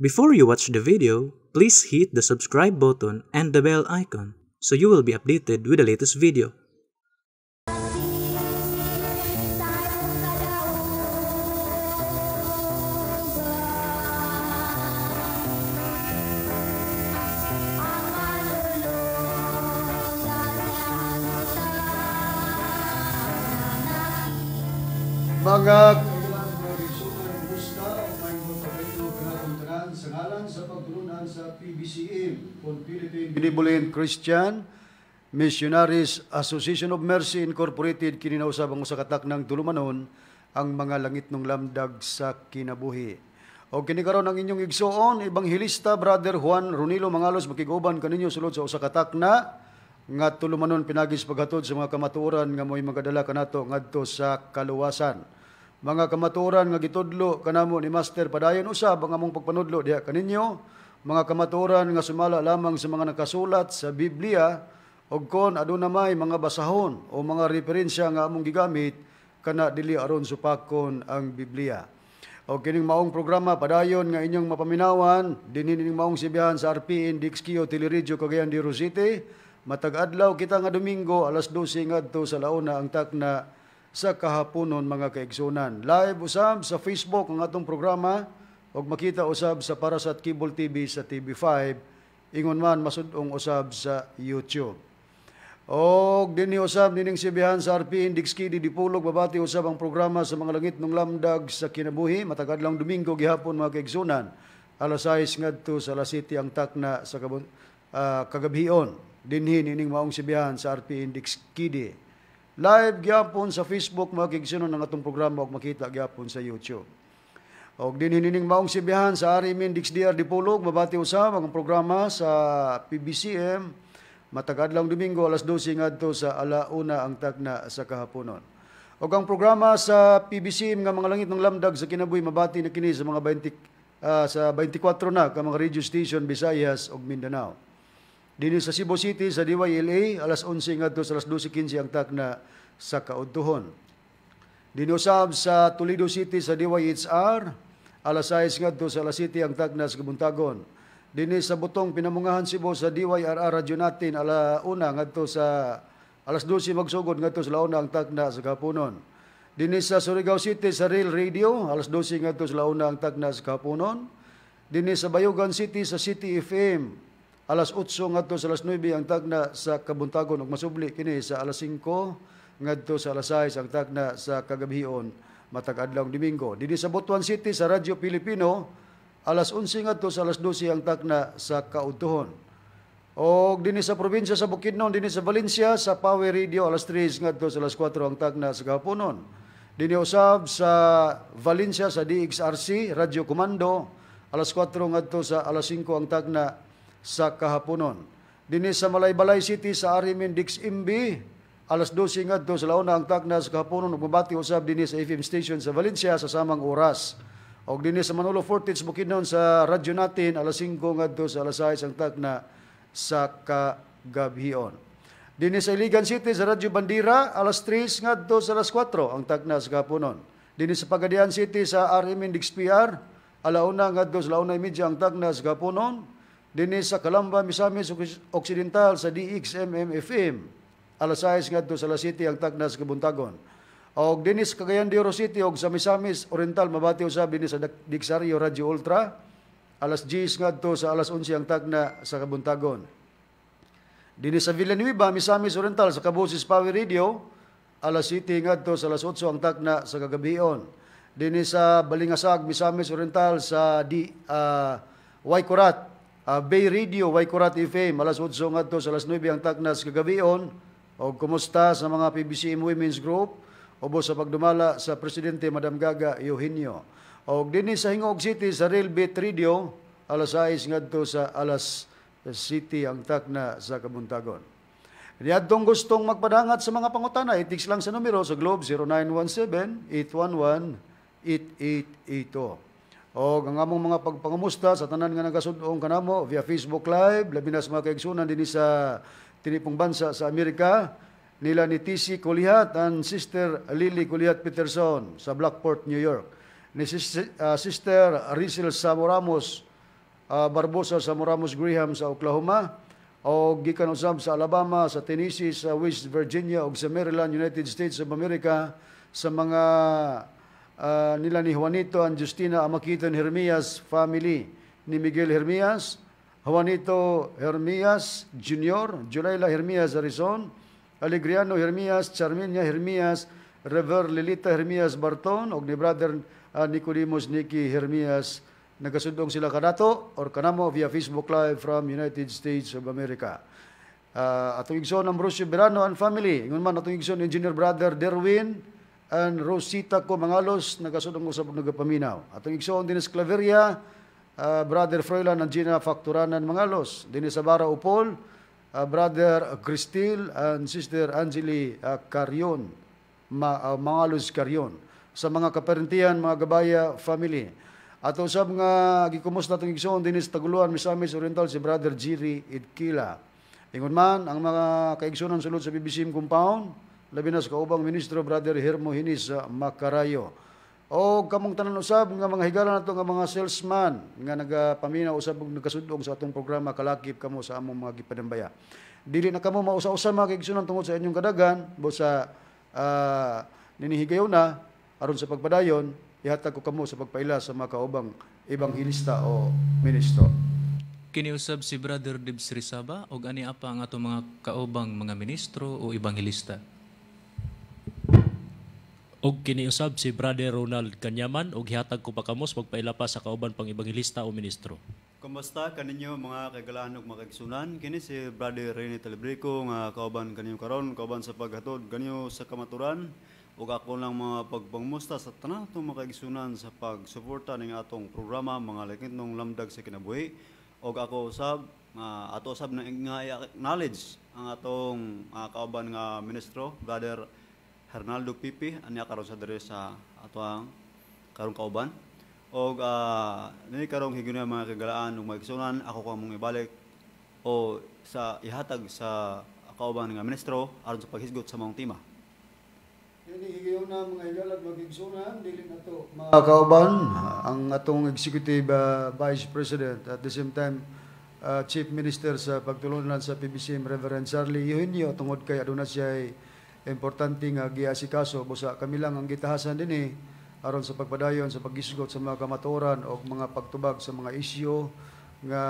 Before you watch the video, please hit the subscribe button and the bell icon so you will be updated with the latest video. Mga Benevolent Christian Missionaries Association of Mercy Incorporated kininausab ang usakatak ng tulumanon ang mga langit ng lamdag sa kinabuhi. O kinikaroon ang inyong igsuon, Ebanghilista Brother Juan Ronilo Mangalos makiguban kaninyo sulod sa usakatak na nga tulumanon pinagis paghatod sa mga kamatuoran nga mo'y magadala kanato ngadto sa kaluwasan. Mga kamatuoran nga gitudlo kanamo ni Master padayon usab ang among pagpanudlo diha kaninyo. Mga kamatuoran nga sumala lamang sa mga nakasulat sa Biblia ug kon aduna may mga basahon o mga referensya nga among gigamit kana dili aron supakon ang Biblia. O kining maong programa padayon nga inyong mapaminawan dinhi ning maong sibihan sa RPN Dixkio Teleregio Cagayan de Oro City Matag adlaw kita nga Domingo alas 12 ngadto sa launa ang takna sa kahaponon mga kaigsunan. Live usab sa Facebook ang atong programa ug makita usab sa Parasat Cable TV sa TV5 ingon man masud-ong usab sa YouTube. Og dinhi usab nining sibihan sa RP Index Kidi dipulog babati usab ang programa sa mga langit ng lamdag sa kinabuhi matag adlaw Domingo gihapon mga kaigsunan. Alas 6 ngadto sa alas 7 ang takna sa kabun, uh, kagabion dinhi nining maong sibihan sa RP Index Kidi. Live gyapon sa Facebook mga kigsunon ng atong programa ug makita gyapon sa YouTube. Og dinhi nining maong sibihan sa RP Index DR Dipulog mabati usab ang programa sa PBCM matagadlang Domingo alas 12 ngadto sa alauna ang tagna sa kahaponon. Og ang programa sa PBCM nga mga langit ng lamdag sa kinabuhi mabati na kini sa mga 20 uh, sa 24 na ka mga radio station Visayas ug Mindanao. Dini sa Cebu City sa DYLA alas 11 ngadto sa alas 12:15 ang takna sa kaudtuhon. Dini usab sa Toledo City sa DYHR alas 6 ngadto sa alas 7 ang takna sa Kabuntagon. Dini sa Butong Pinamungahan Cebu sa DYRR radyo natin ala una ngadto sa alas 12 magsugod ngadto sa launa ang takna sa Kapunon. Dini sa Surigao City sa Real Radio alas 12 ngadto sa launa ang takna sa Kapunon. Dini sa Bayugan City sa City FM alas 8 ngadto sa alas 9 ang tagna sa kabuntagon ug masubli kini sa alas 5 ngadto sa alas 6 ang tagna sa kagabihon matag adlaw Domingo. Dili sa Butuan City sa Radyo Pilipino alas 11 ngadto sa alas 12 ang tagna sa kaudtuhon. O dinhi sa probinsya sa Bukidnon, dinhi sa Valencia sa Power Radio alas 3 ngadto sa alas 4 ang tagna sa gapunon. Dinhi usab sa Valencia sa DXRC Radio Komando alas 4 ngadto sa alas 5 ang tagna sa kahaponon. Dini sa Malaybalay City sa Arimin Dix Imbi, alas 12 ngadto sa launa ang takna sa kahaponon ug mabati usab dinhi sa FM station sa Valencia sa samang oras. Og dinhi sa Manolo Fortits Bukidnon sa radyo natin alas 5 ngadto sa alas 6 ang takna sa kagabhion. Dinhi sa Iligan City sa Radyo Bandira alas 3 ngadto sa alas 4 ang takna sa kahaponon. Dinhi sa Pagadian City sa RMN Dix PR alauna ngadto sa launa media ang takna sa kahaponon dinhi sa Kalamba, Misamis Occidental sa DXMM-FM. Alas 6 ngadto sa alas City ang tagnas kabuntagon. Og dinhi sa Cagayan de Oro City og sa Misamis Oriental mabati usab dinhi sa Digsario Radio Ultra. Alas 10 ngadto sa alas 11 ang tagna sa kabuntagon. Dinhi sa Villanueva, Misamis Oriental sa Kabusis Power Radio, alas 7 ngadto sa alas 8 ang tagna sa kagabion. Dinhi sa Balingasag, Misamis Oriental sa di uh, Waikurat, uh, Bay Radio, Waikurat FM, alas 8 ngadto sa alas 9 ang taknas kagabion. O kumusta sa mga PBCM Women's Group? Obo sa pagdumala sa Presidente Madam Gaga Eugenio. O dinhi sa Hingog City sa Real Beat Radio, alas 6 ngadto sa alas City ang takna sa Kabuntagon. Niyadtong gustong magpadangat sa mga pangutana, itiks lang sa numero sa Globe 0917-811-8882. O ang mga pagpangamusta sa tanan nga nagasudong kanamo via Facebook Live, labi na sa mga kaigsunan din sa tinipong bansa sa Amerika, nila ni TC Kulihat and Sister Lily Kulihat Peterson sa Blackport, New York. Ni uh, Sister Rizal Samoramos ah, Barbosa sa Moramos Graham sa Oklahoma o gikan usab sa Alabama, sa Tennessee, sa West Virginia ug sa Maryland, United States of America sa mga ah, nila ni Juanito and Justina Amakiton Hermias family ni Miguel Hermias, Juanito Hermias Jr., Julayla Hermias Arizon, Alegriano Hermias, Charminia Hermias, Rever Lilita Hermias Barton, og ni Brother uh, Nicodemus Nicky Hermias. Nagasudong sila kanato or kanamo via Facebook Live from United States of America. Uh, atong igsoon Ambrosio Berano and family. Ingon man atong igsoon Engineer Brother Derwin and Rosita ko Mangalos nagasudong ko sa nagapaminaw. Atong igsoon sa Claveria, uh, Brother Froilan and Gina Facturanan Mangalos. Din sa Bara Upol, uh, Brother Cristil and Sister Angeli uh, Carion, ma, uh, Mangalos Carion. Sa mga kaparentiyan, mga gabaya family. Ato sa mga gikumusta itong igsoon din sa Taguluan, Misamis Oriental, si Brother Jiri Idkila. Ingon man, ang mga kaigsunan sulod sa BBCM compound, labi na sa kaubang ministro, Brother Hermo Hinis sa Macarayo. O kamong tanan usab nga mga higala nato nga mga salesman nga nagapamina usab ug nagkasudong sa atong programa kalakip kamo sa among mga gipadambaya. Dili na kamo mausa-usa mga kaigsunan tungod sa inyong kadagan bo sa uh, ninihigayon na aron sa pagpadayon ihatag ko kamo sa pagpaila sa mga kaubang ebanghilista o ministro. Kiniusab si Brother Dibs Rizaba o ani apa ang atong mga kaubang mga ministro o ebanghilista? Og kiniusab si Brother Ronald Kanyaman og gihatag ko pa kamo sa pagpaila pa sa kauban pang ebanghelista o ministro. Kumusta kaninyo mga kagalaan ug mga kaigsunan? Kini si Brother Rene Telebrico nga kauban kaninyo karon, kauban sa paghatod kanyo sa kamaturan ug ako lang mga pagpangmusta sa tanan atong mga kaigsunan sa pagsuporta ning atong programa mga lakitnong lamdag sa kinabuhi ug ako usab nga ato usab na nga knowledge ang atong uh, kauban nga ministro Brother Hernaldo Pipi anya karon sa diri sa atoang karong kauban og uh, ni karong higuna mga kagalaan ug magsunan ako ka mong ibalik o sa ihatag sa kauban nga ministro aron sa paghisgot sa mga tema. Kini higayon na mga higalag magigsunan dili na to mga kauban ang atong executive uh, vice president at the same time uh, chief minister sa pagtulunan sa PBCM Reverend Charlie Eugenio tungod kay aduna siya importante nga giasikaso busa kami lang ang gitahasan dinhi aron sa pagpadayon sa paghisgot sa mga kamatuoran o mga pagtubag sa mga isyu nga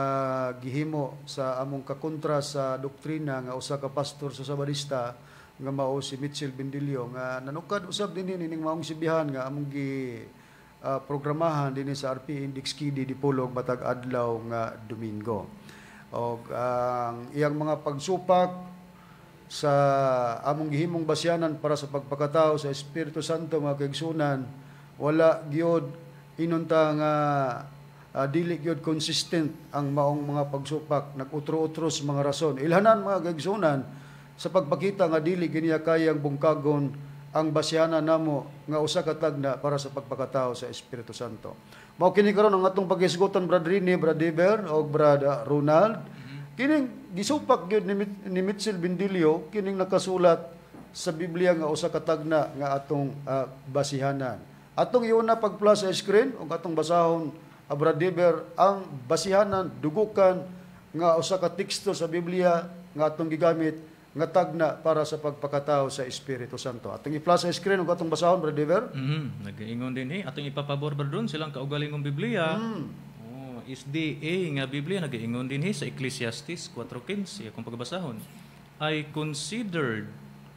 gihimo sa among kakontra sa doktrina nga usa ka pastor sa Sabadista nga mao si Mitchell Bendilio nga nanukad usab dinhi ning maong sibihan nga among gi uh, programahan dinhi sa RP Index Kidi Dipolog matag adlaw nga Domingo. Og ang iyang mga pagsupak sa among gihimong basyanan para sa pagpakatao sa Espiritu Santo mga kaigsunan wala gyud inunta nga uh, dili gyud consistent ang maong mga pagsupak. Nagutro-utro sa mga rason. Ilhanan mga kaigsunan sa pagpakita nga dili giniya kayang bungkagon ang basyanan namo nga usa ka tagna para sa pagpakatao sa Espiritu Santo. Mao kini karon ang atong paghisgutan Brad Rini, Brad Deber o Brad uh, Ronald Kining gisupak gyud ni, ni Mitchell Bindilio kining nakasulat sa Biblia nga usa ka tagna nga atong uh, basihanan. Atong iuna pag-plus sa screen ug atong basahon Abradiber ang basihanan dugukan nga usa ka teksto sa Biblia nga atong gigamit nga tagna para sa pagpakatao sa Espiritu Santo. Atong i-plus sa screen ug atong basahon Bradiber. Mhm, nag-ingon din hi atong ipapabor doon silang kaugalingong Biblia. Mm. SDA nga Biblia nagaingon din sa Ecclesiastes 4:15 akong pagbasahon. I considered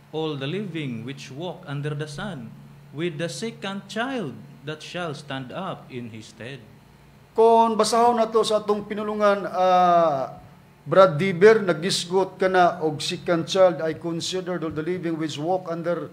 all the living which walk under the sun with the second child that shall stand up in his stead. Kung basahon nato sa atong pinulungan uh, Brad Diber nagisgot kana og second child I considered all the living which walk under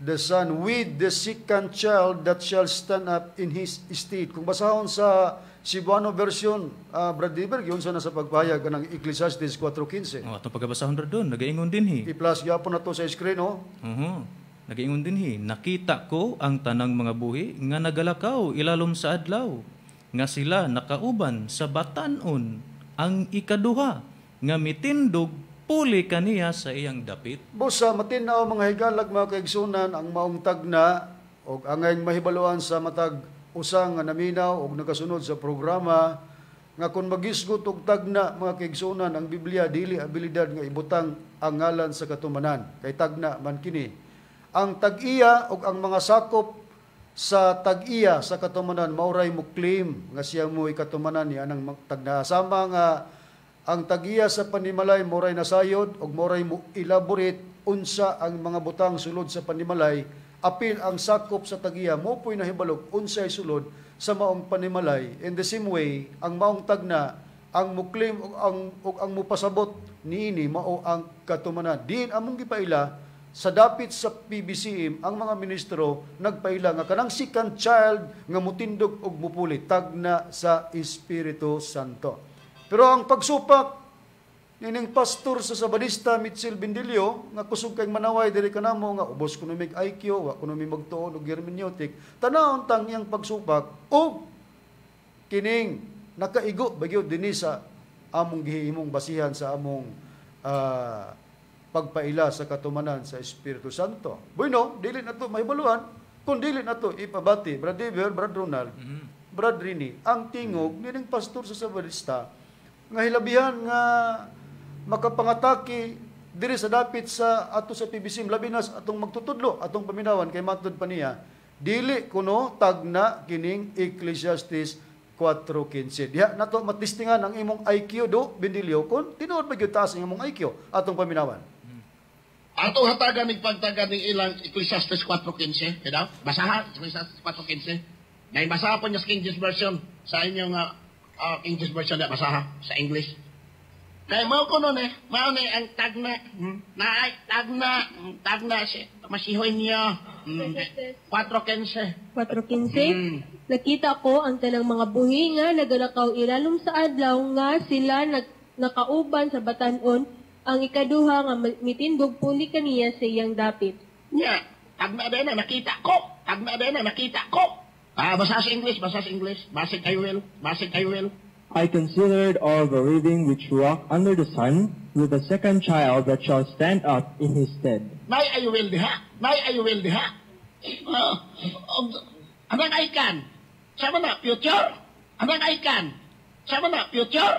the sun with the second child that shall stand up in his stead. Kung basahon sa Cebuano version, uh, Brad Diberg, yun sa nasa pagpahayag ng Ecclesiastes 4.15. Oh, atong pagkabasahon ra doon, nagaingon din hi. I-plus gyapon na to sa screen, oh. Uh-huh. Nagaingon din hi, nakita ko ang tanang mga buhi nga nagalakaw ilalom sa adlaw, nga sila nakauban sa batanon ang ikaduha, nga mitindog puli kaniya sa iyang dapit. Busa, matinaw mga higalag mga kaigsunan ang maong tagna o angay mahibaluan sa matag usang nga naminaw og nakasunod sa programa nga kung magisgot og tagna mga kaigsunan ang Biblia dili abilidad nga ibutang ang ngalan sa katumanan. Kay tagna man kini. Ang tag-iya ug ang mga sakop sa tag-iya sa katumanan mauray mo claim nga siya mo ikatumanan ni anang tagna sama nga ang tag-iya sa panimalay moray nasayod ug moray mo elaborate unsa ang mga butang sulod sa panimalay apil ang sakop sa tag-iya mo po'y nahibalog unsay sulod sa maong panimalay. In the same way ang maong tagna ang muklim ug ang ug ang mupasabot niini mao ang katumanan. Diin among gipaila sa dapit sa PBCM ang mga ministro nagpaila nga kanang second child nga mutindog og mupuli tagna sa Espiritu Santo. Pero ang pagsupak Nining pastor sa Sabadista, Mitchell Bindilio, nga kusog kay manaway diri kanamo nga ubos kuno mig IQ, wa kuno mi magtuon og hermeneutic, tanawon tang iyang pagsupak o kining nakaigo bagyo dinhi sa among gihimong basihan sa among ah, pagpaila sa katumanan sa Espiritu Santo. Bueno, dili na to mahibaluan, kung dili na to ipabati, Brad Dever, Brad Ronald, Brad Rini, ang tingog nining pastor sa Sabadista, nga hilabihan nga makapangatake diri sa dapit sa ato sa PBC labi atong magtutudlo atong paminawan kay matud pa niya dili kuno tagna kining Ecclesiastes 4:15 diha nato matistingan ang imong IQ do bindilyo kun tinuod ba gyud taas ang imong IQ atong paminawan Ato hatagan ng pagtagan ng ilang Ecclesiastes 4.15. Kaya basaha, Ecclesiastes 4.15. Dahil basaha po niya sa King James Version. Sa inyong uh, uh, King James Version na basaha sa English. Kaya mo ko nun eh, mao ni ang tagna, hmm, na ay tagna, hmm, tagna si masihoy niya. Hmm, 4.15. 4.15 Mm. Nakita ko ang tanang mga buhi nga nagalakaw ilalom sa adlaw nga sila nag, nakauban sa batanon ang ikaduha nga mitindog puli kaniya sa iyang dapit. Nya, tagna din na nakita ko. Tagna din na nakita ko. Ah, basa sa English, basa sa English. Basig I will, basig I will. I considered all the living which walk under the sun, with a second child that shall stand up in his stead. Nay I will diha. Nay I will diha. Uh, anang ikan. Sama na, future. Anang ikan. Sama na, future.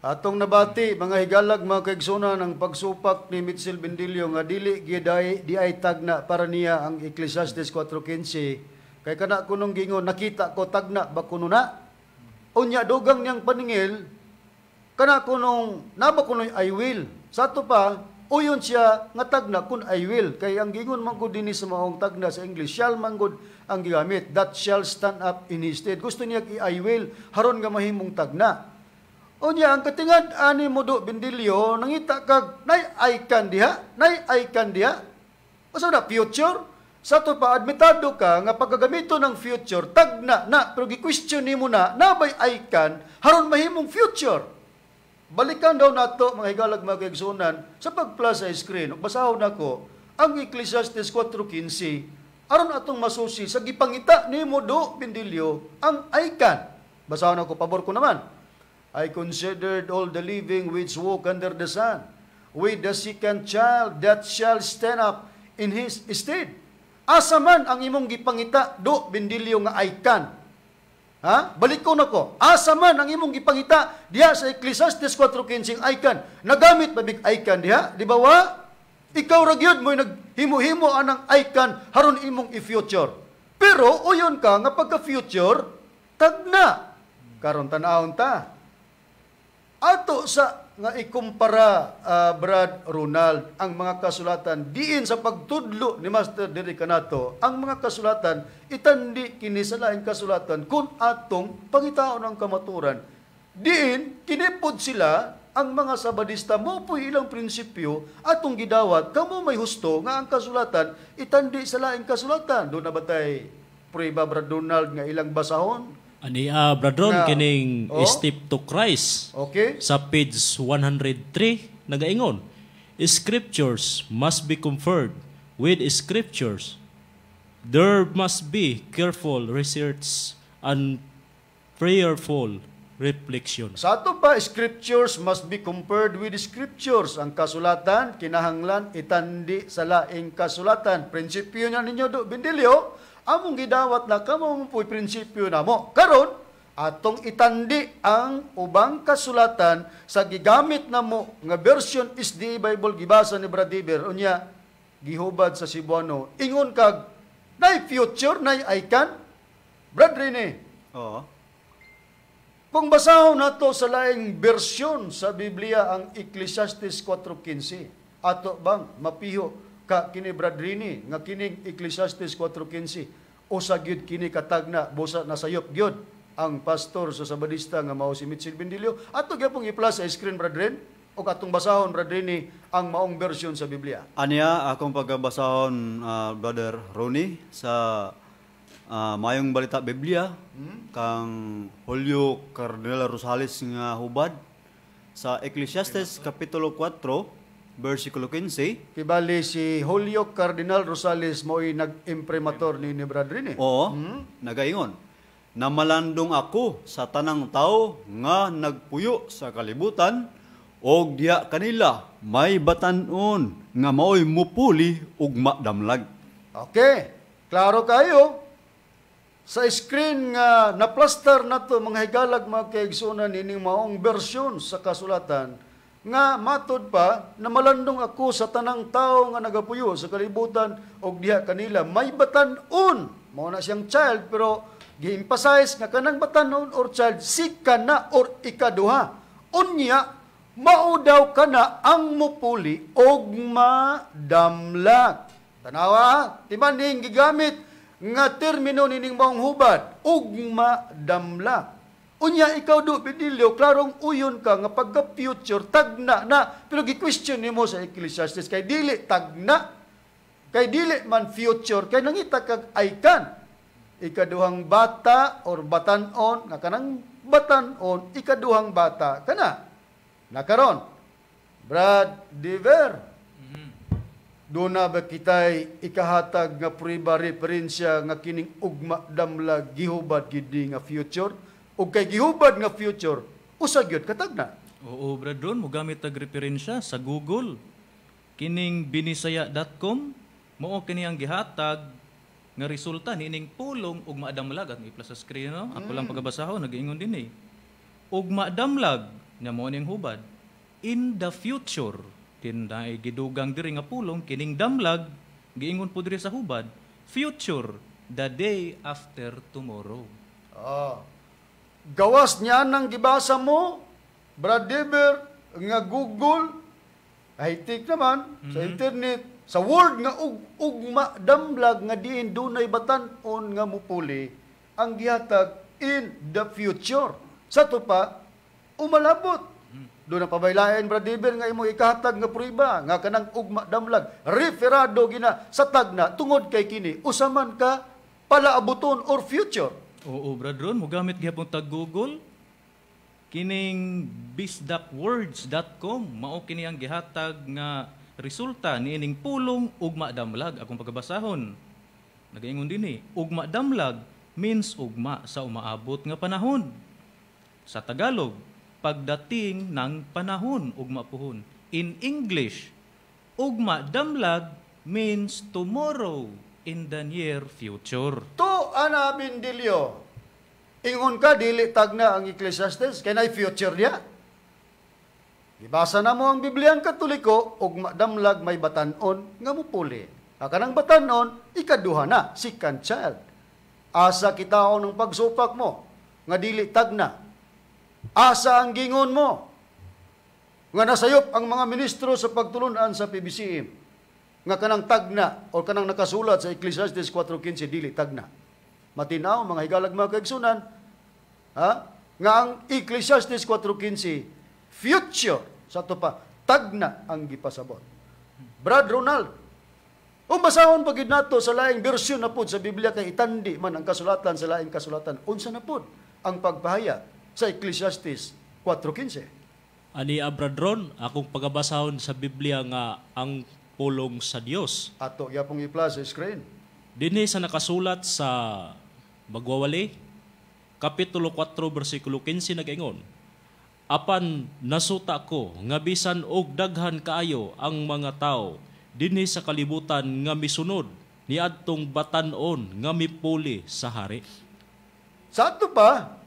Atong nabati mga higalag mga kaigsunan ang pagsupak ni Mitchell Bendilio nga dili giday di ay tagna para niya ang Ecclesiastes 4:15 kay kana kunong gingon nakita ko tagna ba kuno na? Unya dugang niyang paningil kana kunong naba kuno I will. Sa to pa uyon siya nga tagna kun I will. Kay ang gingon man gud dinhi sa maong tagna sa English shall man gud ang gigamit that shall stand up in his stead. Gusto niya i I will haron nga mahimong tagna. Unya ang katingad ani mo do bindilyo nangita kag nay icon diha, nay icon diha. Usa na future sa to pa admitado ka nga paggagamito ng future tagna na pero gi-question nimo na nabay icon haron mahimong future. Balikan daw nato mga higalag mga kaigsunan sa pag-plus sa screen. Basahon nako ang Ecclesiastes 4:15 aron atong masusi sa gipangita nimo do bindilyo ang icon. Basahon nako pabor ko naman. I considered all the living which walk under the sun, with the second child that shall stand up in his stead. Asa man ang imong gipangita do bindilyo nga icon. Ha? Balik ko nako. Asa man ang imong gipangita diha sa Ecclesiastes 4:15 icon. Nagamit ba big icon diha? Di ba wa? Ikaw ra gyud mo naghimo-himo anang icon haron imong i-future. Pero uyon ka nga pagka future tagna. Karon tan-awon ta. Ato sa nga ikumpara ah, Brad Ronald ang mga kasulatan diin sa pagtudlo ni Master diri kanato ang mga kasulatan itandi kini sa laing kasulatan kun atong pangitaon ang kamaturan. Diin kinipod sila ang mga sabadista mo po ilang prinsipyo atong gidawat. Kamo may husto nga ang kasulatan itandi sa laing kasulatan. Do na batay prueba Brad Ronald nga ilang basahon Ani ah, bradron Na- kining Oh? Step to Christ okay sa page 103 nagaingon Scriptures must be conferred with scriptures. There must be careful research and prayerful reflection. Sa ato pa, scriptures must be compared with scriptures. Ang kasulatan, kinahanglan, itandi sa laing kasulatan. Prinsipyo niya ninyo, do, bindilyo, among gidawat na kamo puy prinsipyo namo. Karon atong itandi ang ubang kasulatan sa gigamit namo nga version is the Bible gibasa ni Brad Iber unya gihubad sa Cebuano. Ingon kag nay future nay icon. Brad Rene, Oo. kung basahon nato sa laing bersyon sa Biblia ang Ecclesiastes 4.15, ato bang mapiho ka kini Bradrini nga kining Ecclesiastes 4.15 o sa gyud kini katagna busa nasayop gyud ang pastor sa Sabadista nga mao si Mitchell Bendilio ato gyapong i-plus sa screen Bradrin o katong basahon Bradrini ang maong bersyon sa Biblia. Aniya akong pagbasahon ah, brother Ronnie sa ah, Mayong Balita Biblia kang Julio Cardinal Rosales nga hubad sa Ecclesiastes kapitulo 4 versikulo 15 Kibali si Julio Cardinal Rosales mo'y nag-imprimator ni ni Bradrini. Oo, nagaingon. Namalandong ako sa tanang tao nga nagpuyo sa kalibutan og diya kanila may batanon nga maoy mupuli ug madamlag. Okay, klaro kayo. Sa screen nga na-plaster na to mga higalag mga kaigsunan ining maong bersyon sa kasulatan nga matod pa na malandong ako sa tanang tao nga nagapuyo sa kalibutan og diha kanila. May batanon mao na siyang child pero gi-emphasize nga kanang batanon or child si kana or ikaduha. Unya mao daw kana ang mupuli og madamlag Tanawa, timaning gigamit nga termino nining maong hubad, ugma damla. Unya ikaw do pidilyo, klarong uyon ka nga pagka future tagna na, pero gi-question nimo sa Ecclesiastes kay dili tagna. Kay dili man future, kay nangita kag icon. Ikaduhang bata or batanon, nga kanang batanon, ikaduhang bata kana. Nakaron. Brad Diver, doon na ba kitay ikahatag nga priba referensya nga kining ugma damla gihubad gidi nga future ug kay gihubad nga future usa gyud katagna Oo, Brad Ron, mo gamit tag referensya sa Google. Kining binisaya.com, mao kini ang gihatag nga resulta nining pulong ug maadamlag at iplas sa screen no. Ako lang pagabasahon nagiingon din eh. Ug maadamlag nya mo ning hubad. In the future, kinay gidugang diri nga pulong kining damlag giingon po diri sa hubad. Future, the day after tomorrow. ah gawas niya nang gibasa mo Brad Deber nga Google. High-tech naman sa internet. Sa word nga ug ugma damlag nga diin dunay batan-on nga mupuli ang gihatag in the future. Sa to pa umalabot. Doon ang pabaylayan, Brad Deber, nga imo ikahatag nga pruiba, nga kanang ugma damlag, referado gina sa tagna, tungod kay kini, usaman ka palaabuton or future. Oo, Brad Ron, mo gamit gyapon tag Google. Kining bisdapwords.com mao kini ang gihatag nga resulta niining pulong ugma damlag akong pagabasahon. Nagaingon din eh, ugma damlag means ugma sa umaabot nga panahon. Sa Tagalog, pagdating ng panahon ugma puhon. In English, ugma damlag means tomorrow in the near future. To ana bindilyo, ingon ka, dili tagna ang Ecclesiastes, kay na future niya. Ibasa na mo ang Biblia ang Katoliko, ug damlag may batanon nga mupuli. Akanang batanon, ikaduha na, second child. Asa kita ng pagsupak mo, nga dili tagna. Asa ang gingon mo, nga nasayop ang mga ministro sa pagtulunan sa PBCM, nga kanang tagna o kanang nakasulat sa Ecclesiastes 4.15, dili tagna. Matinaw, mga higalag mga kaigsunan, ha? nga ang Ecclesiastes 4.15, future, sa to pa, tagna ang gipasabot. Brad Ronald, kung basahon pagid nato sa laing bersyon na pod sa Biblia kay itandi man ang kasulatan sa laing kasulatan, unsa na pod ang pagpahayag sa Ecclesiastes 4.15. Ani Abradron, akong pagabasahon sa Biblia nga ang pulong sa Dios. Ato yapong i-plus sa screen. Dinhi sa nakasulat sa Magwawali, Kapitulo 4, versikulo 15 nag-ingon, Apan nasuta ko nga bisan og daghan kaayo ang mga tao dinhi sa kalibutan nga misunod niadtong batan-on nga mipuli sa hari. Sa ato pa,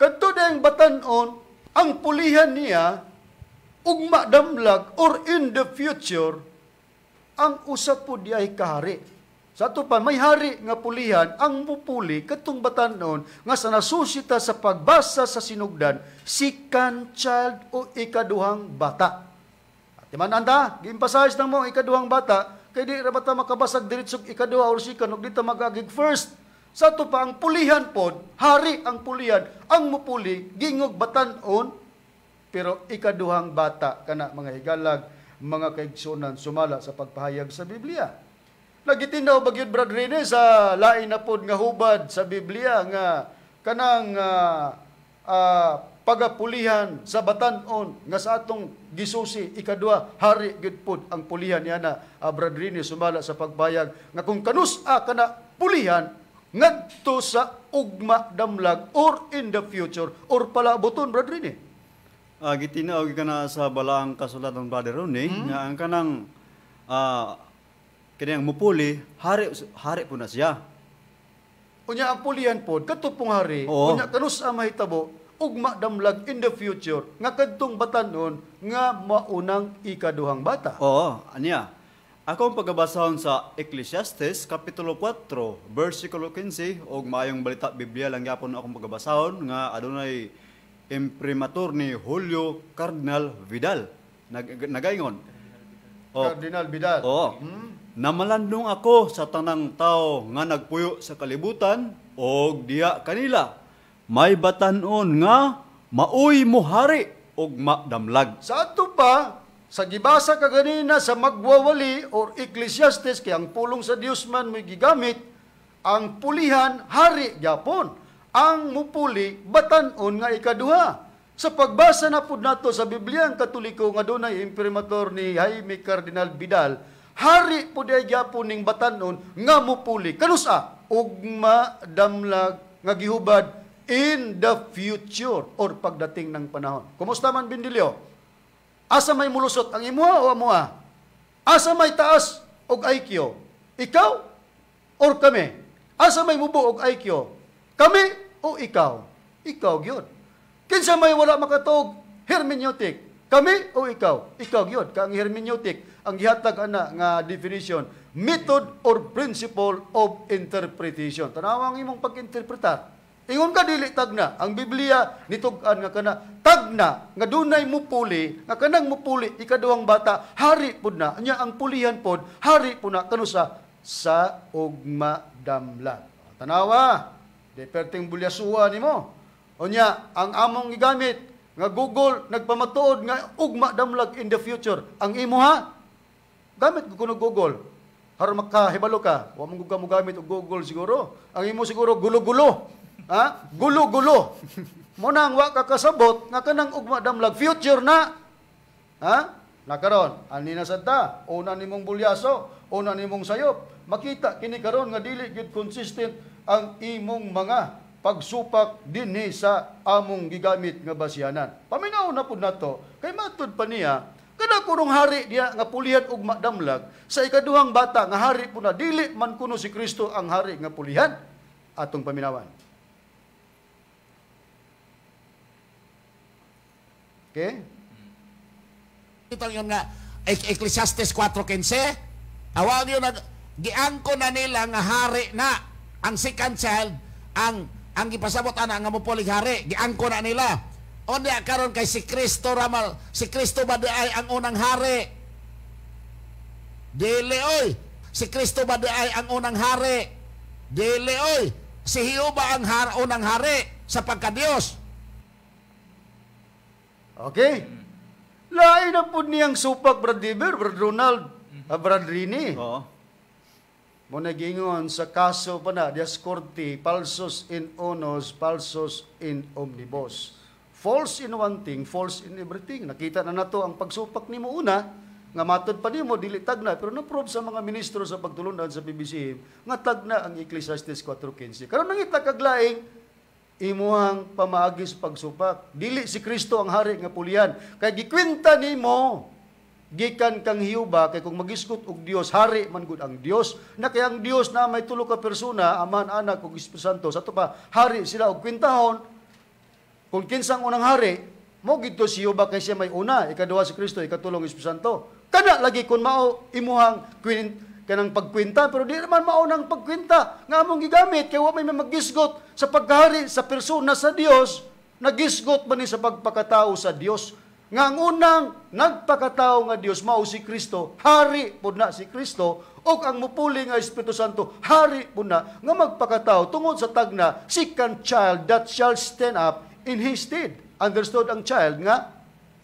kadto dayang batanon, ang pulihan niya, ugma damlag or in the future, ang usap po di ay kahari. Sa ato pa, may hari nga pulihan, ang mupuli, katong batanon, nga sa nasusita sa pagbasa sa sinugdan, second child o ikaduhang bata. At man anda, giimpasize na mo ang ikaduhang bata, kay di ra bata makabasag diretsog ikaduha or second, ug dito magagig first. Sa ato pa, ang pulihan pod, hari ang pulihan, ang mupuli, gingog batanon, pero ikaduhang bata kana mga higalag, mga kaigsunan sumala sa pagpahayag sa Biblia. Nagitinaw bagyod Brad Rene sa lain na pod nga hubad sa Biblia nga kanang ah, ah, pagapulihan sa batanon nga sa atong gisusi ikadua hari gid pod ang pulihan niya na ah, Brad Rene sumala sa pagbayag nga kung kanus-a kana pulihan ngadto sa ugma damlag or in the future or palaboton Brad Rene. Ah, gitinaw ka na sa balaang kasulatan Brother Ronnie, nga ang kanang ah, kanang mupuli, hari, hari po na siya. Unya ang pulihan pod katupong hari, Oo. unya kanus ang mahitabo ugma damlag in the future nga kadtong batanon nga maunang ikaduhang bata. Oo, aniya. Ako ang pagbabasahon sa Ecclesiastes, Kapitulo 4, versikulo 15, og maayong balita Biblia lang yapon akong pagbabasahon nga adunay imprimatur ni Julio Cardinal Vidal. Nag nagaingon. O, Cardinal Vidal. Oo. Namalandong ako sa tanang tao nga nagpuyo sa kalibutan og diha kanila. May batanon nga maoy mo hari og madamlag. Sa ato pa, sa gibasa ka ganina sa magwawali or Ecclesiastes kay ang pulong sa Dios man may gigamit, ang pulihan hari gyapon. Ang mupuli batanon nga ikaduha. Sa pagbasa na pud nato sa Biblia ang Katoliko nga dunay imprimatur ni Jaime Cardinal Vidal, hari pud ay ning batanon nga mupuli. Kanusa ugma damlag nga gihubad in the future or pagdating ng panahon. Kumusta man Bindilyo? Asa may mulusot ang imuha o amuha? Asa may taas og IQ? Ikaw or kami? Asa may mubo og IQ? Kami o ikaw? Ikaw gyud. Kinsa may wala makatog hermeneutic? Kami o ikaw? Ikaw gyud. Kang hermeneutic ang gihatag ana nga definition method or principle of interpretation. Tanawa ang imong pag-interpretar. Ingon ka dili tagna ang Biblia nitug-an nga kana tagna nga dunay mupuli nga kanang mupuli ikaduhang bata hari pud na nya ang pulihan pod hari pud na kanusa sa ugma damlag. Tanawa di perting bulyasuwa nimo. Unya ang among gigamit nga Google nagpamatuod nga ugma damlag in the future. Ang imo ha gamit ko kuno Google. Haron makahibalo ka, wa mong mo gamit og Google siguro. Ang imo siguro gulo-gulo. Ha? Gulo-gulo. Mo nang wa ka kasabot nga kanang ugma damlag future na. Ha? Nakaron, ani na sad ta. Una nimong bulyaso, una nimong sayop. Makita kini karon nga dili gid consistent ang imong mga pagsupak dinhi sa among gigamit nga basyanan. Paminaw na pud nato kay matud pa niya kada kunong hari diya nga pulihan ug madamlag sa ikaduhang bata nga hari pud na dili man kuno si Kristo ang hari nga pulihan atong paminawan. Okay? Ito yung nga, Ecclesiastes 4.15, awag yun, nag- giangko na nila nga hari na, ang second child, ang ang gipasabot ana nga mupulig hari, giangko na nila. O niya karon kay si Kristo ramal, si Kristo ba ay ang unang hari? Dili oy, si Kristo ba ay ang unang hari? Dili oy, si Jehovah ang har unang hari sa pagka-Dios. Okay? Lain na po niyang supak, Brad Diver, Brad Ronald, ah, Brad Rini. Oo. Mo nagingon sa kaso pa na, Dias falsos in unos, falsos in omnibus. False in one thing, false in everything. Nakita na nato ang pagsupak nimo una, nga matod pa nimo dili tagna pero na-prove sa mga ministro sa pagtulundan sa BBC nga tagna ang Ecclesiastes 4:15. Karon nangita kag laing imuhang pamaagi sa pagsupak. Dili si Kristo ang hari nga pulihan. Kay gikwenta nimo gikan kang Hiuba kay kung magisgot og Dios hari man gud ang Dios na kay ang Dios na may tulo ka persona aman anak ug Espiritu Santo sa pa hari sila og kwintahon. Kung kinsang unang hari mo gidto si Hiuba kay siya may una ikaduha si Kristo ikatulong Espiritu Santo. Kana lagi kun mao imuhang kwin kanang pagkwinta pero di naman mao nang pagkwinta. Nga among gigamit kay wa may magisgot sa pagkahari sa persona sa Dios nagisgot man ni sa pagpakatao sa Dios nga ang unang nagpakatao nga Dios mao si Kristo hari pud na si Kristo ug ang mupuli nga Espiritu Santo hari pud na nga magpakatao tungod sa tagna second child that shall stand up in his stead understood ang child nga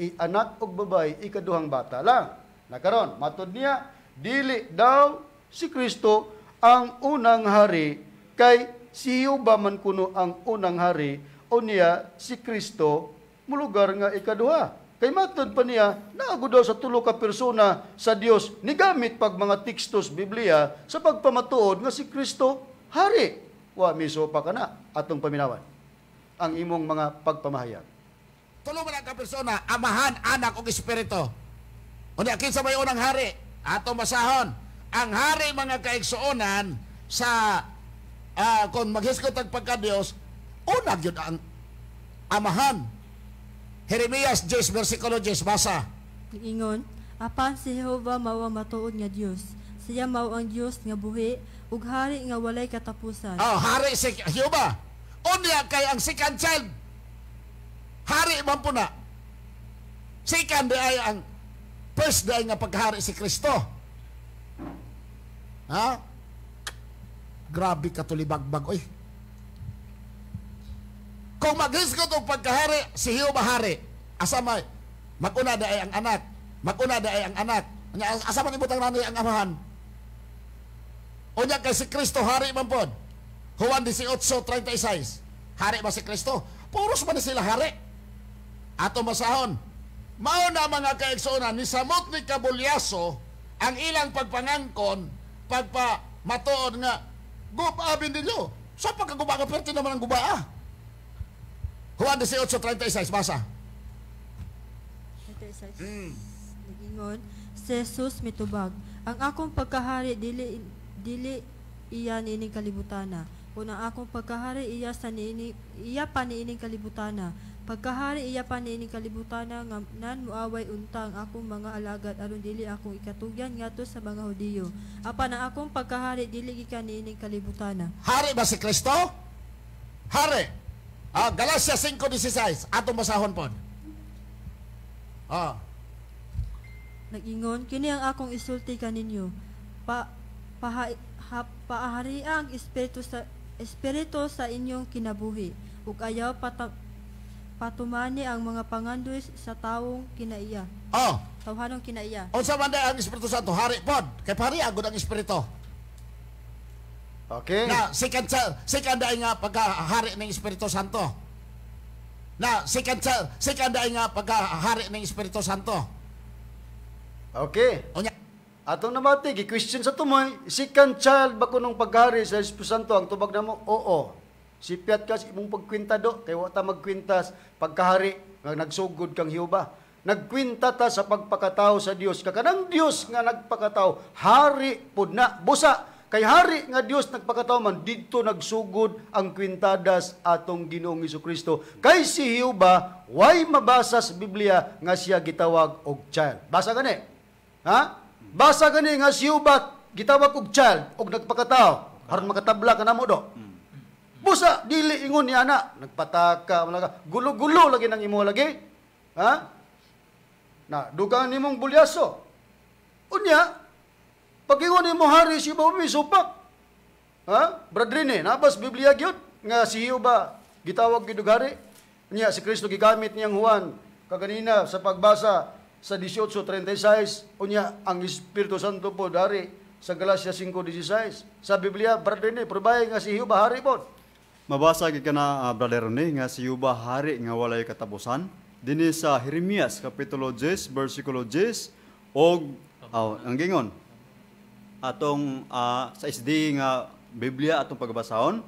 i anak og babay ikaduhang bata lang nakaron matod niya dili daw si Kristo ang unang hari kay si Jehovah man kuno ang unang hari o niya si Kristo mulugar nga ikaduha. Kay matod pa niya, naago daw sa tulo ka persona sa Dios ni gamit pag mga tekstos Biblia sa pagpamatuod nga si Kristo hari. Wa miso pa kana atong paminawan ang imong mga pagpamahayag. Tulo man ang kapersona, amahan, anak ug espiritu. Unya kinsa may unang hari? Ato masahon. Ang hari mga kaigsuonan sa ah, kung maghiskot ang pagka Dios, una gyud ang amahan. Jeremias 10 versikulo 10 basa. Ingon, apan si Jehova mao ang matuod nga Dios. Siya mao ang Dios nga buhi ug hari nga walay katapusan. Oh, hari si Jehovah. Unya kay ang second child. Hari man po na. Second ay ang first di ay nga pagkahari si Kristo. Ha? Grabe ka tulibagbag, oy. Kung maghisgot og pagkahari, si Jehovah hari. Asa may maguna da ay ang anak. Maguna da ay ang anak. Anya, Asa man ibutang nanay ang amahan. Unya kay si Kristo hari man pod. Juan 18:36. Hari ba si Kristo? Puros man sila hari. Ato masahon. Mao na mga kaigsuonan ni samot ni Kabulyaso ang ilang pagpangangkon pagpa matuod nga gubabin ninyo. Sa pagkaguba ka perti naman ang guba ah. Juan 18:36 basa. Mm. Nagingon, si Jesus mitubag. Ang akong pagkahari dili dili iya niining kalibutana. Kung ang akong pagkahari iya sa niini iya pa niining kalibutana. Pagkahari iya pa niining kalibutana nga nan muaway unta ang akong mga alagad aron dili akong ikatugyan ngadto sa mga Hudiyo. Apan ang akong pagkahari dili gikan niining kalibutana. Hari ba si Kristo? Hari. Ah, Galacia 5:16 ato masahon pod. Ah, Nagingon, kini ang akong isulti kaninyo. Pa, paha, ha, paahari ang espiritu sa espiritu sa inyong kinabuhi. Ug ayaw pata, patumani ang mga pangandoy sa taong kinaiya. oh, Tawhanong kinaiya. unsa man ang Espiritu Santo? Hari pod. Kay pari agud ang Espiritu. Okay? Na second second day nga pagkahari ng Espiritu Santo. Na second second day nga pagkahari ng Espiritu Santo. Okay. Unya Atong namati, gi-question sa tumoy, second child ba kunong paghari sa Espiritu Santo? Ang tubag na mo, oo. Si Piat ka sa imong pagkwinta do, kay wata magkwintas pagkahari nga nagsugod kang Hiuba. Nagkwinta ta sa pagpakatao sa Dios. Kakanang Dios nga nagpakatao, hari pud na busa. Kay hari nga Dios nagpakatao man didto nagsugod ang kwintadas atong Ginoong Kristo. Kay si Hiuba way mabasa sa Biblia nga siya gitawag og child. Basa gani. Ha? Basa gani nga si Hiuba gitawag og child og nagpakatao aron makatabla ka namo do. Busa dili ingon ni ana nagpataka malaga gulo-gulo lagi nang imo lagi. Ha? Na dugang nimong bulyaso. Unya pag ingon nimo hari si Hiuba supak. Ha? Bradrine, nabas Biblia gyud nga si Hiuba gitawag gid og hari. Unya si Kristo gigamit niyang Juan kaganina sa pagbasa sa 18:36 unya ang Espiritu Santo po dari sa Galacia 5:16 sa Biblia brother ni probay nga si Hiuba hari po Mabasa gid kana uh, brother ni nga si Yuba hari nga walay katapusan dinhi sa Jeremias kapitulo 10 bersikulo 10 og aw ang gingon atong ah, sa SD nga Biblia atong pagbasahon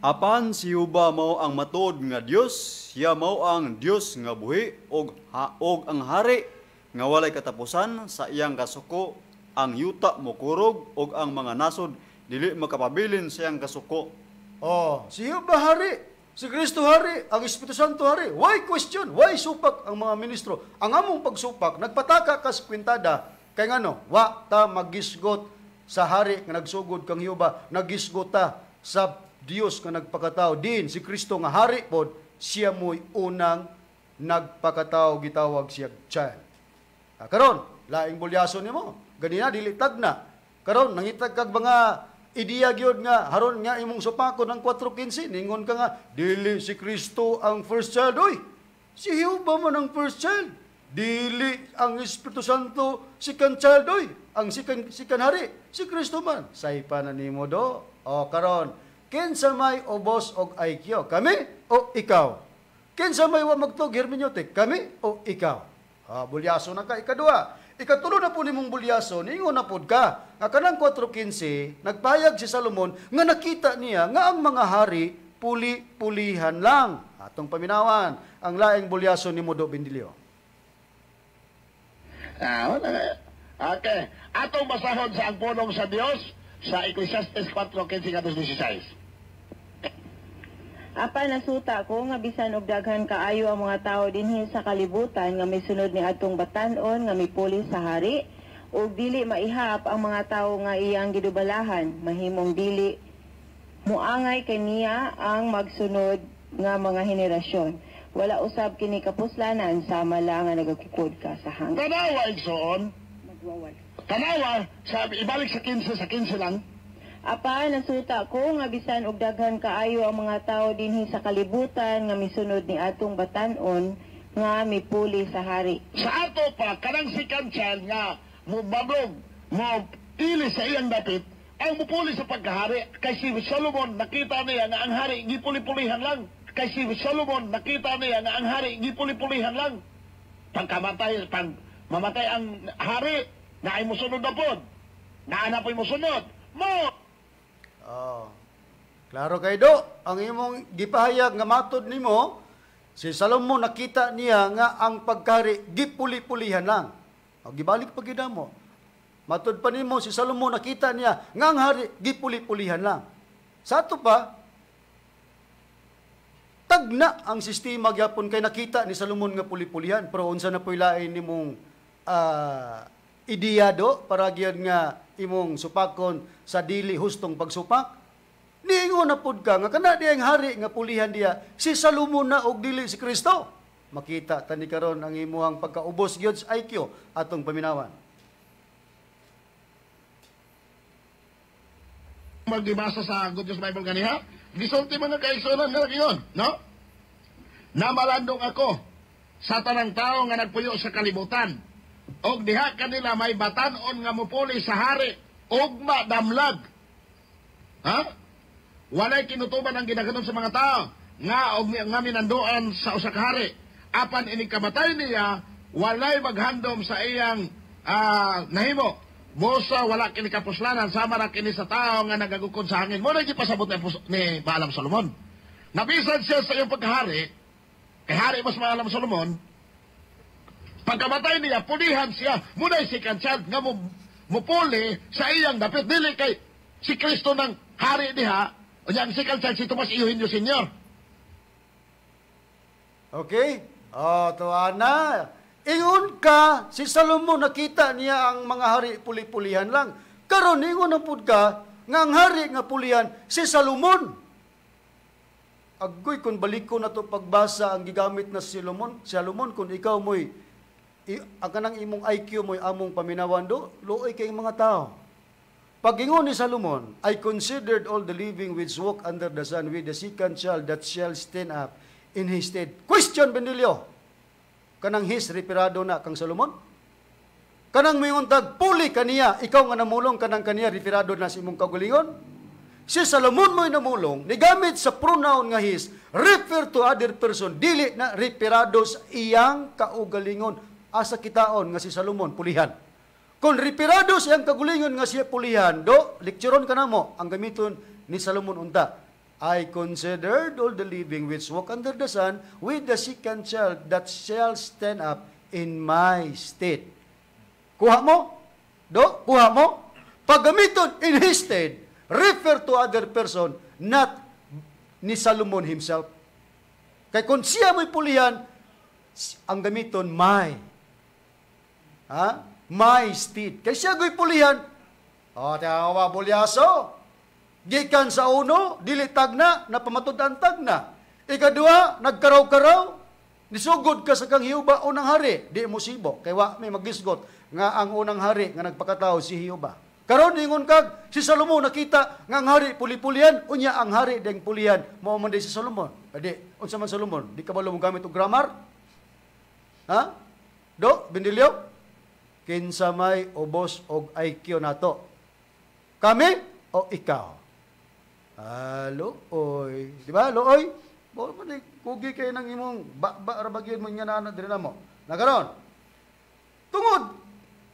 apan si Yuba mao ang matod nga Dios siya mao ang Dios nga buhi og ha, og ang hari nga walay katapusan sa iyang kasuko ang yuta mokurog ug ang mga nasod dili makapabilin sa iyang kasuko Oh, siya ba hari? Si Kristo hari, ang Espiritu Santo hari. Why question? Why supak ang mga ministro? Ang among pagsupak, nagpataka ka sa kwintada, kay ngano, wa ta magisgot sa hari nga nagsugod kang Yuba, nagisgot ta sa Dios nga nagpakatao. Din, si Kristo nga hari pod, siya mo'y unang nagpakatao, gitawag siya child. Ah, karon, laing bulyaso nimo. Ganina dili tagna. Karon nangitag kag mga ideya gyud nga haron nga imong supako ng 4:15 ningon ka nga dili si Kristo ang first child oy. Si Jehovah man ang first child. Dili ang Espiritu Santo second child oy. Ang second second hari si Kristo man. Say pa na nimo do. O karon kinsa may ubos og IQ? Kami o ikaw? Kinsa may wa magtog hermeneutic? Kami o ikaw? Ah, bulyaso na ka ikadua. Ikatulo na po nimong bulyaso, ningon na pod ka. Nga kanang 4.15, nagpayag si Salomon nga nakita niya nga ang mga hari puli-pulihan lang. Atong paminawan, ang laing bulyaso ni Mudo Bindilio. Ah, wala. Okay. Atong basahon sa ang pulong sa Dios sa Ecclesiastes 4:15-16. Apa nasuta ko nga bisan og daghan kaayo ang mga tao dinhi sa kalibutan nga may sunod ni adtong batan-on nga mipuli sa hari ug dili maihap ang mga tao nga iyang gidubalahan mahimong dili muangay kaniya ang magsunod nga mga henerasyon wala usab kini kapuslanan sama lang nga nagakukod ka sa hanggan Tanawa, igsoon. magwawal Tanawa, sabi, ibalik sa 15, sa 15 lang. Apa nasuta ko nga bisan og daghan kaayo ang mga tao dinhi sa kalibutan nga misunod ni atong batan-on nga mipuli sa hari. Sa ato pa, kanang second child nga, mo bablog, mo pili sa iyang dapit, ang mupuli sa pagkahari. Kay si Solomon, nakita niya nga ang hari, gipuli-pulihan lang. Kay si Solomon, nakita niya nga ang hari, gipuli-pulihan lang. Pagkamatay, pag mamatay ang hari, na ay musunod na pod. Na po musunod. Mo! Oh. Klaro kay do, ang imong gipahayag nga matod nimo si Salomon nakita niya nga ang pagkari gipuli-pulihan lang. O gibalik pa gid mo. Matod pa nimo si Salomon nakita niya nga ang hari gipuli-pulihan lang. Sa ato pa tagna ang sistema gyapon kay nakita ni Salomon nga puli-pulihan pero unsa na poy lain nimong ah ideya do para gyud nga imong supakon sa dili hustong pagsupak Niingon na pud ka nga kana diya ang hari nga pulihan diya si Salomon na og dili si Kristo. Makita tani karon ang imuhang pagkaubos gyud sa IQ atong paminawan. magdibasa sa Good News Bible ganiha, gisulti man nga kaigsunan nga yun, no? Namalandong ako sa tanang tao nga nagpuyo sa kalibutan. Og diha kanila may batanon nga mupuli sa hari, ugma damlag. Ha? Walay kinutuban ang ginaganon sa mga tao nga og nga minanduan sa usa ka hari. Apan ini kamatay niya, walay maghandom sa iyang ah, nahimo. Bosa wala kini kapuslanan sama ra kini sa tao nga nagagukod sa hangin. Mo na gipasabot ni, ni Baalam Solomon. Nabisan siya sa iyong pagkahari, kay hari mas maalam Solomon, pagkamatay niya, pulihan siya, muna si child nga mo, mupuli sa iyang dapit. Dili kay si Kristo ng hari diha, o yan si child si Tomas Eugenio Senior. Okay? Oh, tuwa na. Ingon ka, si Salomon nakita niya ang mga hari puli-pulihan lang. Karon ingon na pud ka nga ang hari nga pulihan si Salomon. Agoy kung balik ko na to pagbasa ang gigamit na si Salomon, si Salomon kung ikaw mo'y ang kanang imong IQ mo'y among paminawan do, luoy kay mga tao. Pagingon ni Salomon, I considered all the living which walk under the sun with the second child that shall stand up in his stead. Question, Benilio. Kanang his reparado na kang Solomon? Kanang mingon puli kaniya, ikaw nga namulong kanang kaniya reparado na sa imong kagulingon? Si Solomon mo'y namulong, nigamit sa pronoun nga his, refer to other person, dili na reparado sa iyang kaugalingon. Asa kitaon nga si Solomon, pulihan. Kung reparado sa iyang kagulingon nga siya pulihan, do, lekturon ka na mo, ang gamiton ni Solomon unta. I considered all the living which walk under the sun with the second child that shall stand up in my state. Kuha mo? Do? Kuha mo? Paggamiton in his state, refer to other person, not ni Solomon himself. Kaya kung siya mo'y pulihan, ang gamiton, my. Ha? My state. Kaya siya go'y pulihan, o, tawa bulyaso. Gikan sa uno, dili tagna, napamatud-an tagna. Ikadua, nagkaraw-karaw, nisugod ka sa kang Hiuba unang hari, di mo sibo. Kaya wa may magisgot nga ang unang hari nga nagpakatao si Hiuba. Karon ingon kag si Solomon nakita nga ang hari puli-pulian unya ang hari deng pulian mao man si Solomon. Adi unsa man Solomon? Di ka ba gamit og grammar? Ha? Do, bindilyo? Kinsa may ubos og IQ nato? Kami o ikaw? Halo, oy. Di ba, looy? Bo man di kugi kay nang imong ba ba ra bagyon mo nya na diri namo. Nagaron. Tungod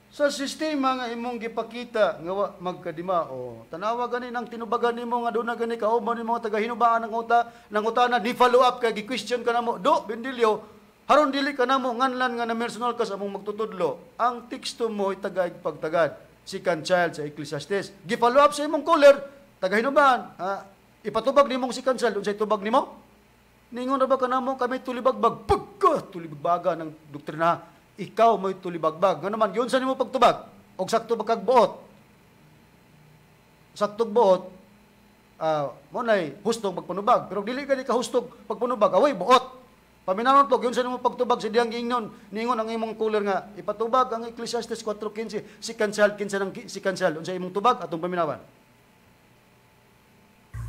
sa sistema nga imong gipakita nga wa magkadima o tanawa gani nang tinubagan nimo nga duna gani kauban nimo taga hinubaan ng uta ng utana di follow up kay gi-question ka namo do bindilyo haron dili ka namo nganlan nga na personal ka sa among magtutudlo ang teksto mo ay taga pagtagad si child sa Ecclesiastes gi follow up sa imong caller taga hinubaan ha, ipatubag nimong si kan child unsay tubag nimo ningon ra ba kanamo kami tulibagbag pagka tulibagbaga ng doktrina ikaw mo'y tulibagbag. Nga naman, yun sa nimo pagtubag. O sakto ba kag buot? Sakto buot, ah, mo na'y hustong pagpanubag. Pero dili ka di ka hustong pagpanubag. Away, buot. Paminanon to, yun sa nimo pagtubag, si Diyang Ingnon, ningon ang imong cooler nga, ipatubag ang Ecclesiastes 4.15, si kansal, kinsa ng si kansal, unsa imong tubag, atong paminawan.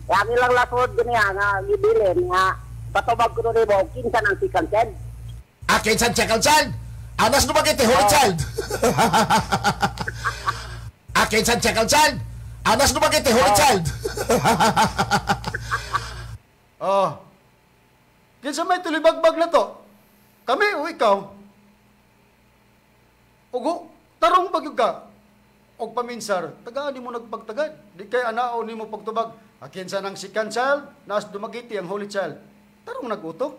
Yang ilang lasod ganiya nga gibilin nga patubag ko rin mo kinsa ng si Kansen. Akin sa check child. Anas no bagay holy child. Akin sa check child. Anas no bagay holy child. Oh. Kinsa may tulibagbag na to? Kami o ikaw? Ugo, tarong bagyo ka. Og paminsar, tagaan ni mo nagpagtagad. Di kay anao ni mo pagtubag. Akin sa nang second child, nas dumagiti ang holy child. Tarong nagutok.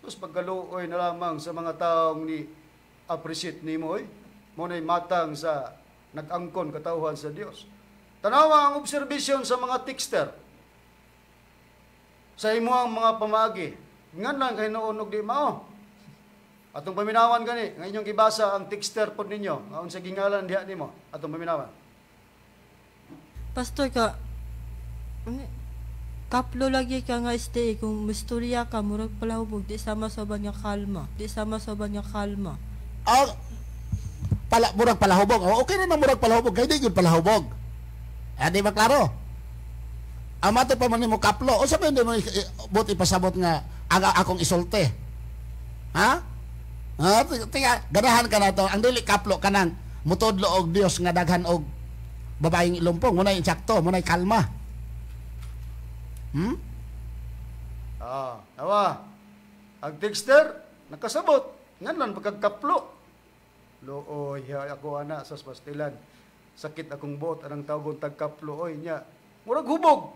Tapos pagkaluoy na lamang sa mga taong ni appreciate ni mo, oy. Mo na'y matang sa nag-angkon katauhan sa Dios. Tanawa ang observation sa mga texter sa imo ang mga pamagi. Ngan lang kay noon og di mao. Atong paminawan gani, nga inyong gibasa ang texter pod ninyo, nga unsa gingalan diha nimo. Atong paminawan. Pastor ka, kaplo lagi ka nga stay kung misturya ka, murag palahubog, di sama sa ba niya kalma. Di sama sa ba niya kalma. Ah, pala murag palahubog. Oh, okay na murag palahubog. Kaya di yun palahubog. Eh, di ba klaro? Amate pa man mo kaplo. O sabi hindi mo i- buti pasabot nga ang akong isulti. Ha? Ha? Tiga, ganahan ka na to. Ang dili kaplo ka nang mutodlo og Dios nga daghan og babaeng ilumpong. Munay insakto, munay kalma. Hmm? Ah, awa. Ang texter nakasabot. Ngan lang pagkagkaplo. Looy, ako ana sa pastilan. Sakit akong buot anang tawgon tagkaplo oy nya. Murag hubog.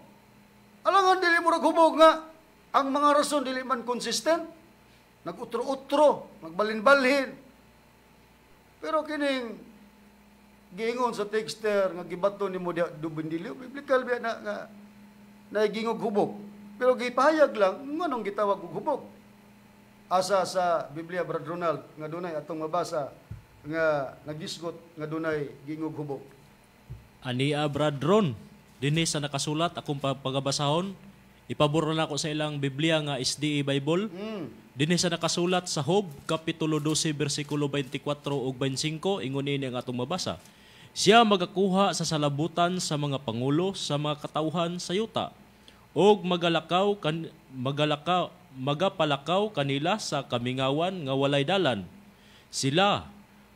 Alangan dili murag hubog nga ang mga rason dili man consistent. Nagutro-utro, magbalin-balhin. Pero kining giingon sa texter nga gibato ni mo dubindilyo, biblical biya na nga naigingog hubog. Pero gipahayag lang nganong gitawag og hubog. Asa sa Biblia Brad Ronald nga dunay atong mabasa nga nagisgot nga dunay gingog hubog. Ania Bradron, dinhi sa nakasulat akong pa- pagabasahon, ipabor na ako sa ilang Biblia nga SDA Bible. Mm. Dinhi sa nakasulat sa Hob, Kapitulo 12, versikulo 24 ug 25, ingon ini ang atong mabasa. Siya magakuha sa salabutan sa mga pangulo, sa mga katauhan sa yuta, ug magalakaw kan magalakaw magapalakaw kanila sa kamingawan nga walay dalan. Sila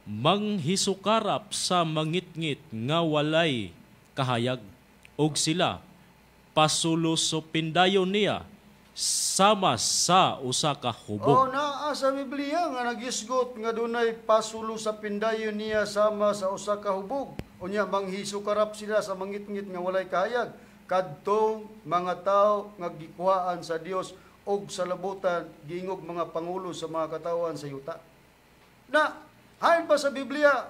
manghisukarap sa mangitngit nga walay kahayag ug sila pasulosopindayon niya sama sa usa ka Oh, Oh, hubog. naa sa Biblia nga nagisgot nga dunay pasulo sa pindayon niya sama sa usa ka hubog. Unya manghiso karap sila sa mangitngit nga walay kahayag kadtong mga tao nga gikuhaan sa Dios og sa labutan giingog mga pangulo sa mga katawan sa yuta. Na, hain pa sa Biblia,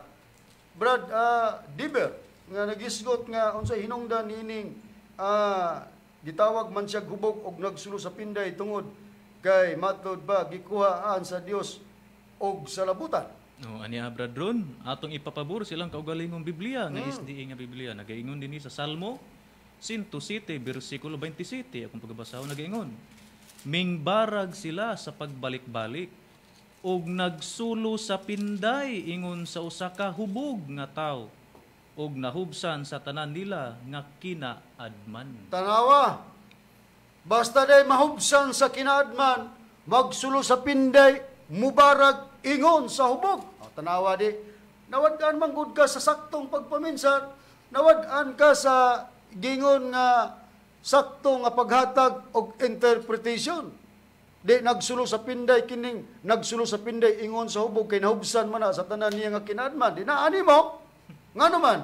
Brad ah, Diber, nga nagisgot nga unsay hinungdan nining ah, gitawag man siya gubog og nagsulo sa pinday tungod kay matod ba gikuhaan sa Dios og sa labutan. No, ani Brad Ron, atong ipapabor silang kaugalingong Biblia nga SDA nga Biblia nagaingon dinhi sa Salmo 107 bersikulo 27 akong pagbabasahon nagaingon. Mingbarag sila sa pagbalik-balik ug nagsulo sa pinday ingon sa usa ka hubog nga tawo ug nahubsan sa tanan nila nga kinaadman. Tanawa, basta day mahubsan sa kinaadman, magsulo sa pinday, mubarag ingon sa hubog. O, tanawa di, nawadaan man gud ka sa saktong pagpaminsan, nawadaan ka sa gingon nga sakto nga paghatag og interpretation. Di nagsulo sa pinday kining nagsulo sa pinday ingon sa hubog kay nahubsan man na sa tanan niya nga kinaadman. Di na ani mo? Nga naman,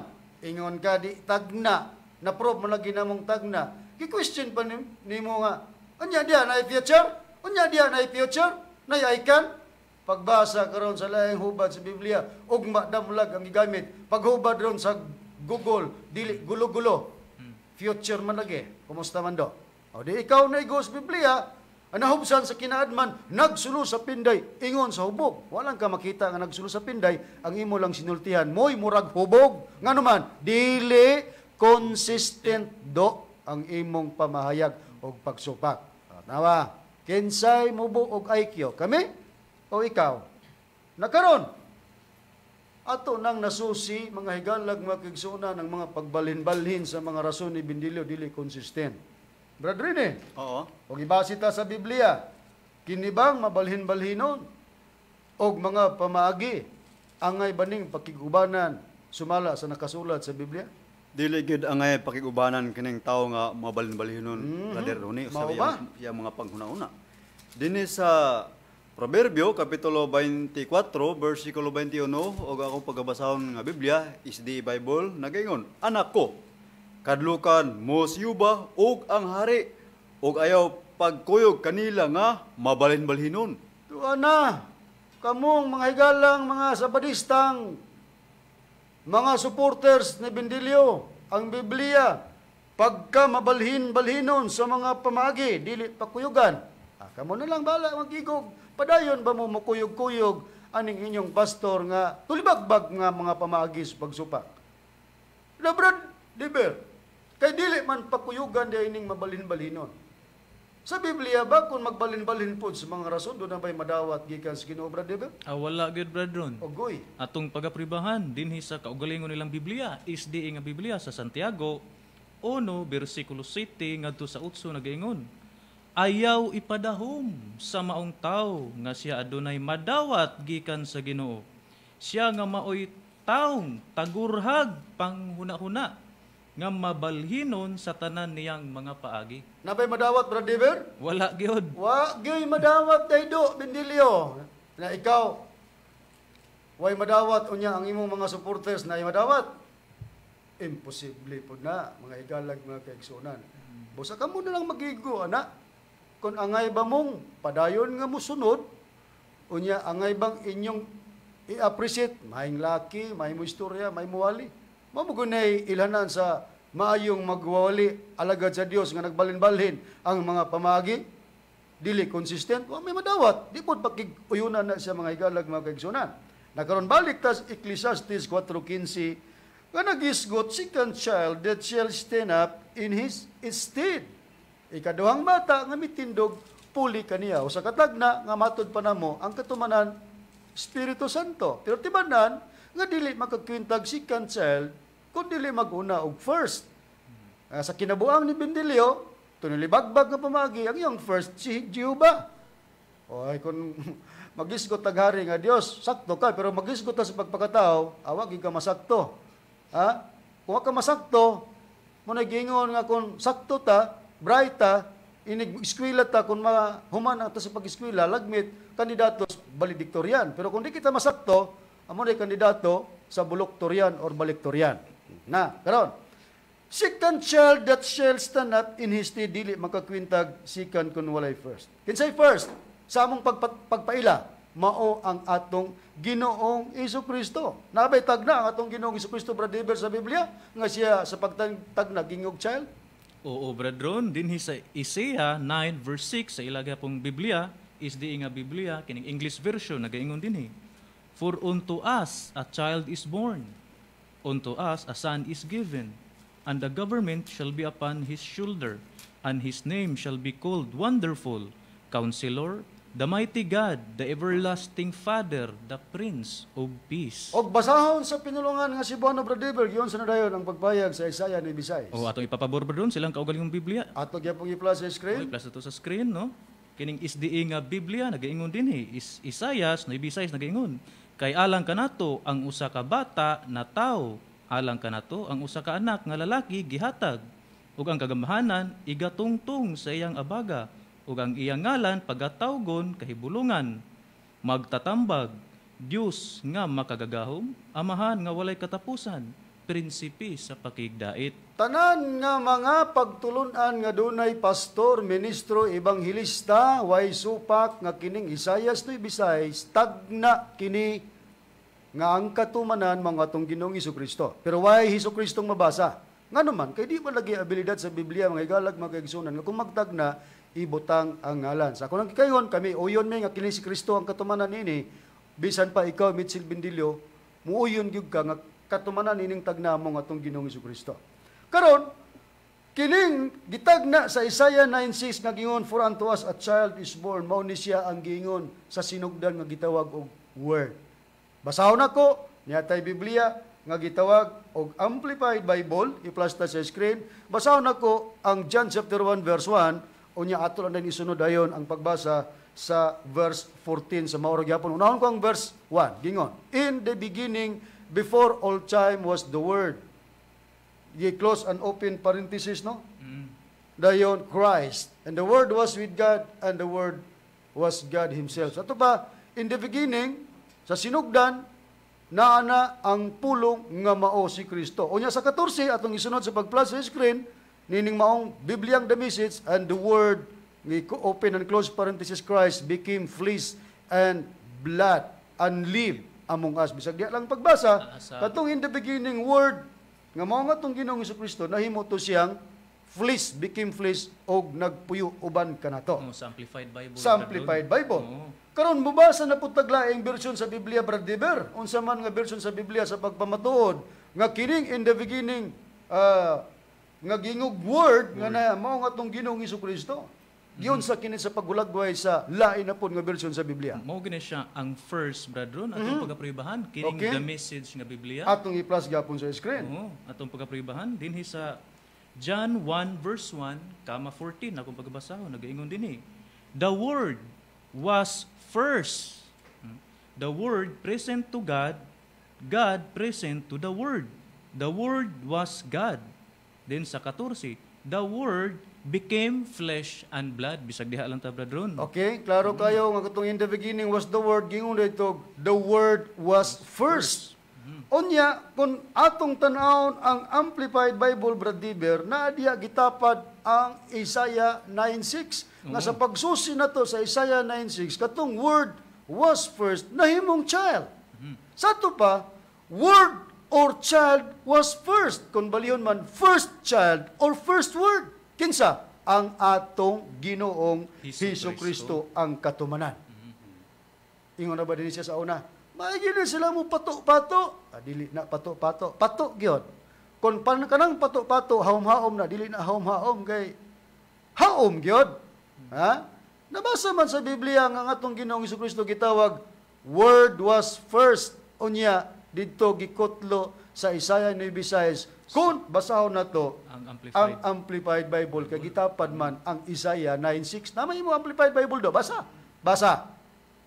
ingon ka di tagna, na prove mo lagi namong tagna. Ki-question pa ni, nimo nga, anya diya na future? Anya diya na future? Na icon? Pagbasa karon sa laing hubad sa Biblia, ugma damlag ang gigamit. Paghubad ron sa Google, dili gulo-gulo. Future man lagi. Kumusta man do? O di ikaw na igos Biblia, ang nahubsan sa kinaadman, nagsulo sa pinday, ingon sa hubog. Walang ka makita nga nagsulo sa pinday, ang imo lang sinultihan, mo'y murag hubog. Nga naman, dili consistent do ang imong pamahayag o pagsupak. Nawa, kinsay mubo og IQ? Kami o ikaw? Nakaron, ato nang nasusi mga higalag mga kigsuna ng mga pagbalhin-balhin sa mga rason ni Bindilyo dili consistent. Brad Rene, Oo. o ibasi ta sa Biblia, kinibang mabalhin-balhinon og mga pamaagi angay baning pakigubanan sumala sa nakasulat sa Biblia? Dili gid angay pakigubanan kining tawo nga mabalin-balinon Mhm. Brother Ronnie sa ba? iyang, iyang mga panghuna-una. Dinhi sa Proverbio kapitulo 24 bersikulo 21 ug akong pagabasahon nga Biblia is the Bible nagaingon, anak ko, kadlukan mo siyuba ug ang hari ug ayaw pagkuyog kanila nga mabalin-balhinon. Tuwa na, kamong mga higalang mga sabadistang, mga supporters ni Bendilio, ang Biblia, pagka mabalhin-balhinon sa mga pamagi, dili pakuyugan. Ah, kamo na lang bala magigog. Padayon ba mo mukuyog-kuyog aning inyong pastor nga tulibagbag nga mga pamagi sa pagsupak. Na Brad Diber, kay dili man pakuyugan di ining mabalhin-balhinon. Sa Biblia ba kung magbalin-balin po sa mga rason doon na ba'y madawat gikan sa Ginoo Brad Diber? Ah, wala gyud Brad Ron. Ogoy. Atong pagapribahan dinhi sa kaugalingon nilang Biblia, SDA nga Biblia sa Santiago 1 bersikulo 7 ngadto sa 8 nagaingon. Ayaw ipadahom sa maong tawo nga siya adunay madawat gikan sa Ginoo. Siya nga maoy taong tagurhag panghuna-huna nga mabalhinon sa tanan niyang mga paagi. Na ba'y madawat Brad Diber? Wala gyud. Wa gyud madawat daydo Bendilio. Na ikaw way madawat unya ang imong mga supporters na madawat. Imposible po na mga igalag mga kaigsunan. Busa ka mo na lang magigo ana. Kung angay ba mong padayon nga musunod unya angay bang inyong i-appreciate? Maayong laki, may mo istorya, may muwali. Mamugunay ilanan sa maayong magwawali alagad sa Dios nga nagbalin-balhin ang mga pamagi. Dili consistent. Wa may madawat. Di pod pakiguyunan na sa mga higalag mga kaigsunan. Nakaron balik tas Ecclesiastes 4:15 nga nagisgot second child that shall stand up in his stead ikaduhang bata nga mitindog puli kaniya usa katagna nga matud pa namo ang katumanan Espiritu Santo pero tibanan nga dili makakwintag second child kung dili maguna og first Ah, sa kinabuang ni Bendilio, tunilibagbag nga pamagi, ang iyong first si Jehovah. O ay kung magisgot taghari nga Dios, sakto ka, pero magisgot sa pagpakatao, awag ka masakto. Ha? Kung ka masakto, mo nagingon nga kung sakto ta, bright ta, inig eskwela ta kung mahuman ta sa pag-eskwela, lagmit kandidatos valedictorian. Pero kung di kita masakto, amo na kandidato sa buloktorian or baliktorian. Na, karon. Second child that shall stand up in his stead, dili makakwintag second kun walay first. Kinsay first? Sa among pagpa, pagpaila. mao ang atong Ginoong Iso Kristo. Nabay tagna ang atong Ginoong Iso Kristo brother sa Biblia nga siya sa pagtagna gingog child. Oo, bretron, dinhi sa Isaiah 9 verse 6 sa ilaga pong Biblia is di nga Biblia kining English version nagaingon dinhi. For unto us a child is born, unto us a son is given, and the government shall be upon his shoulder, and his name shall be called Wonderful, Counselor, the Mighty God, the Everlasting Father, the Prince of Peace. Og basahon sa pinulungan nga si Bono Brother, giyon sa nadayon ang pagbayag sa Isaiah ni Bisayas. O atong ipapabor bretron silang kaugalingong Biblia. Ato gyapon i-plus sa screen. plus ito sa screen, no? Kining isdi nga Biblia, nagaingon din eh. Is, Isayas, no Ibisayas, nagaingon. Kay alang kanato ang usa ka bata na tao, alang kanato ang usa ka anak nga lalaki gihatag. Ug ang kagamhanan igatungtong sa iyang abaga, ug ang iyang ngalan pagatawgon kahibulungan. Magtatambag, Dios nga makagagahom, amahan nga walay katapusan, prinsipi sa pakigdait. Tanan nga mga pagtulunan nga dunay pastor, ministro, ebanghilista, way supak nga kining Isayas to Bisayas, tagna kini nga ang katumanan mga atong Ginoong Kristo. Pero why Hesus mabasa? Nga naman, kay di man lagi abilidad sa Biblia, mga igalag, mga nga kung magtagna, ibutang ang ngalan. Sa kunang kikayon, kami, uyon may nga kini si Kristo ang katumanan nini, bisan pa ikaw, Mitchell Bindilyo, muuyon gyud ka nga katumanan ining tagna mo nga atong Ginoong Kristo. Karon, kining gitagna sa Isaiah 9:6 nga gingon for unto us a child is born mao ni siya ang gingon sa sinugdan nga gitawag og word. Basahon ako niya tay Biblia nga gitawag og Amplified Bible i-plus ta sa screen. Basahon ako ang John chapter 1 verse 1 unya ato lang din isunod ayon ang pagbasa sa verse 14 sa maorog gyapon. Unahon ko ang verse 1 gingon. In the beginning before all time was the word Ye close and open parenthesis, no? Dayon, Christ. And the Word was with God, and the Word was God Himself. Sa ba, in the beginning, sa sinugdan, naana ang pulong nga mao si Kristo. Unya sa 14, atong isunod sa pag-plus sa screen, nining maong Bibliang the message, and the Word, ni open and close parenthesis, Christ became flesh and blood and live among us. Bisag di lang pagbasa, Asa. katong in the beginning word, nga mao nga tong Ginoong Kristo nahimo to siyang flesh became flesh og nagpuyo uban kanato. Oh, sa Amplified Bible. Sa Amplified Bible. Oo. Karon mubasa na pud taglaing version sa Biblia Brad Deber. Unsa man nga version sa Biblia sa pagpamatuod nga kining in the beginning ah, nga gingog word nga na mao nga tong Ginoong Kristo. Giyon sa kini sa pagulagway sa lain na pud nga version sa Biblia. Mao gini siya ang first brethren atong pagapribahan kining Okay. the message nga Biblia. Atong i-plus gyapon sa screen. Oo, atong pagapribahan dinhi sa John 1 verse 1 kama 14 akong pagbasahon nagaingon dinhi. The word was first. Hmm. The word present to God, God present to the word. The word was God. Then sa 14, the word became flesh and blood. Bisag diha lang ta brethren. Okay, klaro kayo nga katong in the beginning was the word gingon dito the word was first. Unya kung atong tan-awon ang amplified Bible Brad Diber na diha gitapad ang Isaiah 9:6 nga sa pagsusi nato sa Isaiah 9:6 katong word was first nahimong child. Sa to pa word or child was first. Kung balihon man first child or first word. Kinsa ang atong Ginoong Hesus Kristo ang katumanan. Ingon na ba din siya sa una? Maigi na sila mo pato-pato. Ah, dili na pato-pato. Pato gyud. Kung pan kanang pato-pato haom-haom na dili na haom-haom kay haom gyud. Ha? Nabasa man sa Biblia nga ang atong Ginoong Kristo gitawag word was first unya didto gikutlo sa Isaiah 9:6 kung basahon nato Ang ang amplified. Amplified Bible kay gitapad man ang Isaiah 9:6 na mo Amplified Bible do basa. Basa.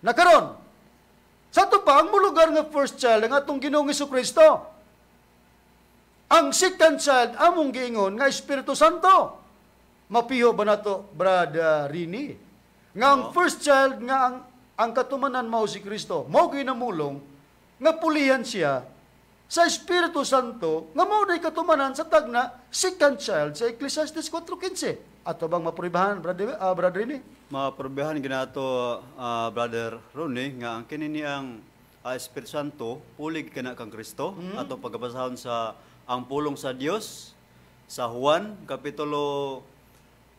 Nakaron sa to pa ang mulugar nga first child ang atong Ginoong Kristo ang second child among giingon nga Espiritu Santo. Mapiho ba nato brother Rini? Nga ang first child nga ang ang katumanan mao si Kristo mao ginamulong nga pulihan siya sa Espiritu Santo nga mao day katumanan sa tagna second child sa Ecclesiastes 4:15 Ato bang mapribahan, brother, uh, brother Rini? Maprobehan ginato ah, brother Ronnie nga ang kini niyang ah, Espiritu Santo pulig kana kang Kristo. Ato pagabasahon sa ang pulong sa Dios sa Juan kapitulo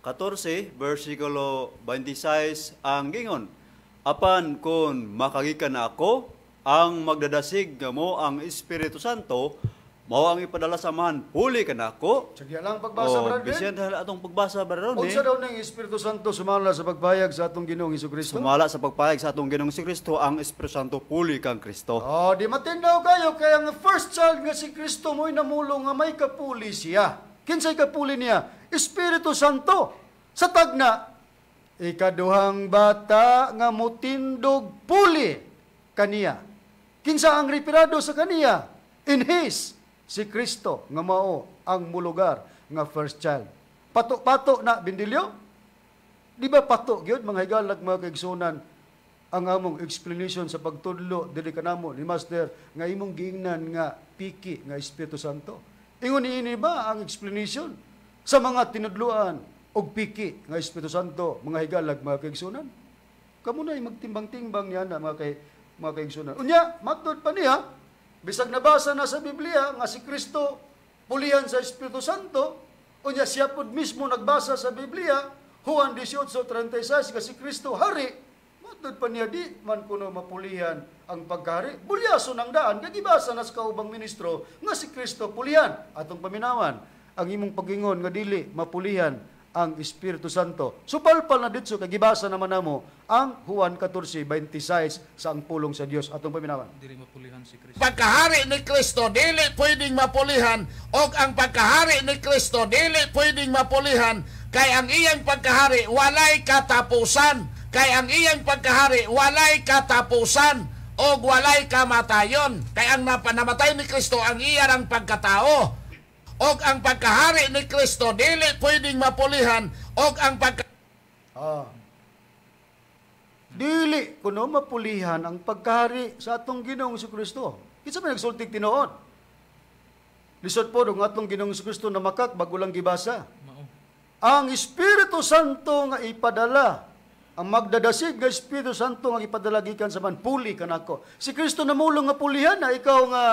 14 versikulo 26 ang gingon apan kun makagikan ako ang magdadasig mo ang Espiritu Santo mao ang ipadala sa man puli ka na ako Sige lang pagbasa, o brother. bisyan atong pagbasa Ronnie Unsa daw ng Espiritu Santo sumala sa pagpahayag sa atong Ginoong Hesukristo? Sumala sa pagpahayag sa atong Ginoong Kristo ang Espiritu Santo puli kang Kristo. Oh, di matindaw kayo kaya ang first child nga si Kristo mo'y namulong nga may kapuli siya. Kinsay kapuli niya? Espiritu Santo. Sa tagna, ikaduhang bata nga mutindog puli kaniya. Kinsa ang repirado sa kaniya? In His, si Kristo nga mao ang mulugar nga first child. Pato-pato na bindilyo? Di ba pato gyud mga higalag mga kaigsunan ang among explanation sa pagtudlo dili kanamo ni Master nga imong giingnan nga piki nga Espiritu Santo. Ingon niini ba ang explanation sa mga tinudluan og piki nga Espiritu Santo mga higalag mga kaigsunan? Kamo na magtimbang-timbang niya na mga kay mga kaigsunan. Unya, matud pa niya bisag nabasa na sa Biblia nga si Kristo pulihan sa Espiritu Santo, unya siya pud mismo nagbasa sa Biblia Juan 18:36 nga si Kristo hari Matod pa niya di man kuno mapulihan ang pagkari. Bulyaso ng daan, kagibasa na sa kaubang ministro nga si Kristo pulihan. Atong paminawan, ang imong pagingon nga dili mapulihan ang Espiritu Santo. Supalpal na ditso kagibasa naman namo ang Juan 14:26 sa ang pulong sa Dios atong paminawan. Dili mapulihan si Kristo. pagkahari ni Kristo dili pwedeng mapulihan. Og ang pagkahari ni Kristo dili pwedeng mapulihan. Kay ang iyang pagkahari walay katapusan. Kay ang iyang pagkahari walay katapusan. Og walay kamatayon. Kay ang napanamatay ni Kristo ang iyang pagkatao og ang pagkahari ni Kristo dili pwedeng mapulihan og ang pagka Ah. Dili kuno mapulihan ang pagkahari sa atong Ginoong Kristo. Kinsa man nagsultig tinuod? Lisod po ang atong Ginoong Kristo na makak bago lang gibasa. Mao. Ang Espiritu Santo nga ipadala ang magdadasig nga Espiritu Santo nga ipadala gikan sa manpuli kanako. Si Kristo namulong nga pulihan na ikaw nga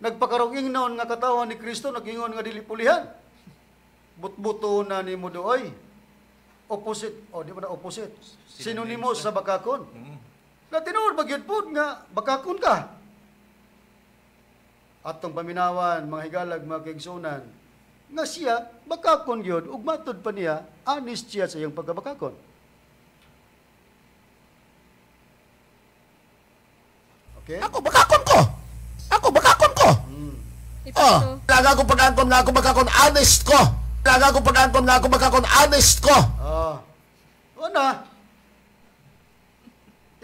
nagpakarong ingnon nga katawan ni Kristo nagingon nga dili pulihan. Butbuto na nimo doy. Opposite, oh di ba na opposite? Sinonimo sa bakakon. Na tinuod ba gyud pud nga bakakon ka? Atong paminawan mga higalag mga kaigsunan nga siya bakakon gyud ug matud pa niya honest siya sa iyang pagkabakakon. Okay? Ako bakakon ko. Oh, laga ko pagkakon nga ako bakakon honest ko. Laga ko pagkakon nga ako bakakon honest ko. Ah. Una.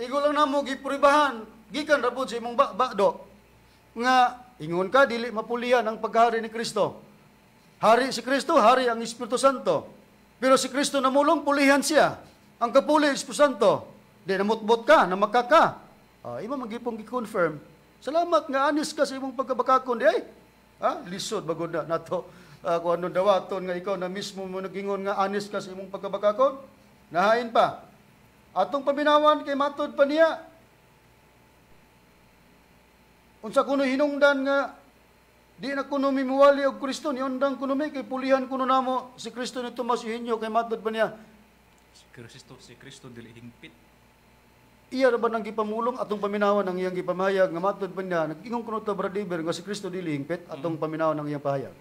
Igo lang namo gipribahan gikan ra pud sa imong ba- bakdo nga ingon ka dili mapulihan ang paghari ni Kristo. Hari si Kristo, hari ang Espiritu Santo. Pero si Kristo namulong pulihan siya. Ang kapuli Espiritu Santo. Di namutbot ka, namakka ka. Ah, ima magipong gi-confirm. Salamat nga anis ka sa imong pagkabakakon di ay. Ha? Lisod bagod na nato. Uh, kung ano dawaton nga ikaw na mismo mo nagingon nga anis ka sa imong pagkabakakon. Nahain pa. Atong paminawan kay matod pa niya. Unsa kuno hinungdan nga di na kuno mimuwali og Kristo ni undang kuno may kay pulihan kuno namo si Kristo ni Tomas Eugenio kay matod pa niya. Si Kristo, si Kristo dili hingpit. Iya ra ba nang gipamulong atong paminawan ang iyang gipamahayag nga matod pa niya nag-ingon kuno ta bradiber nga si Kristo dili hingpit atong paminawan ang iyang pahayag.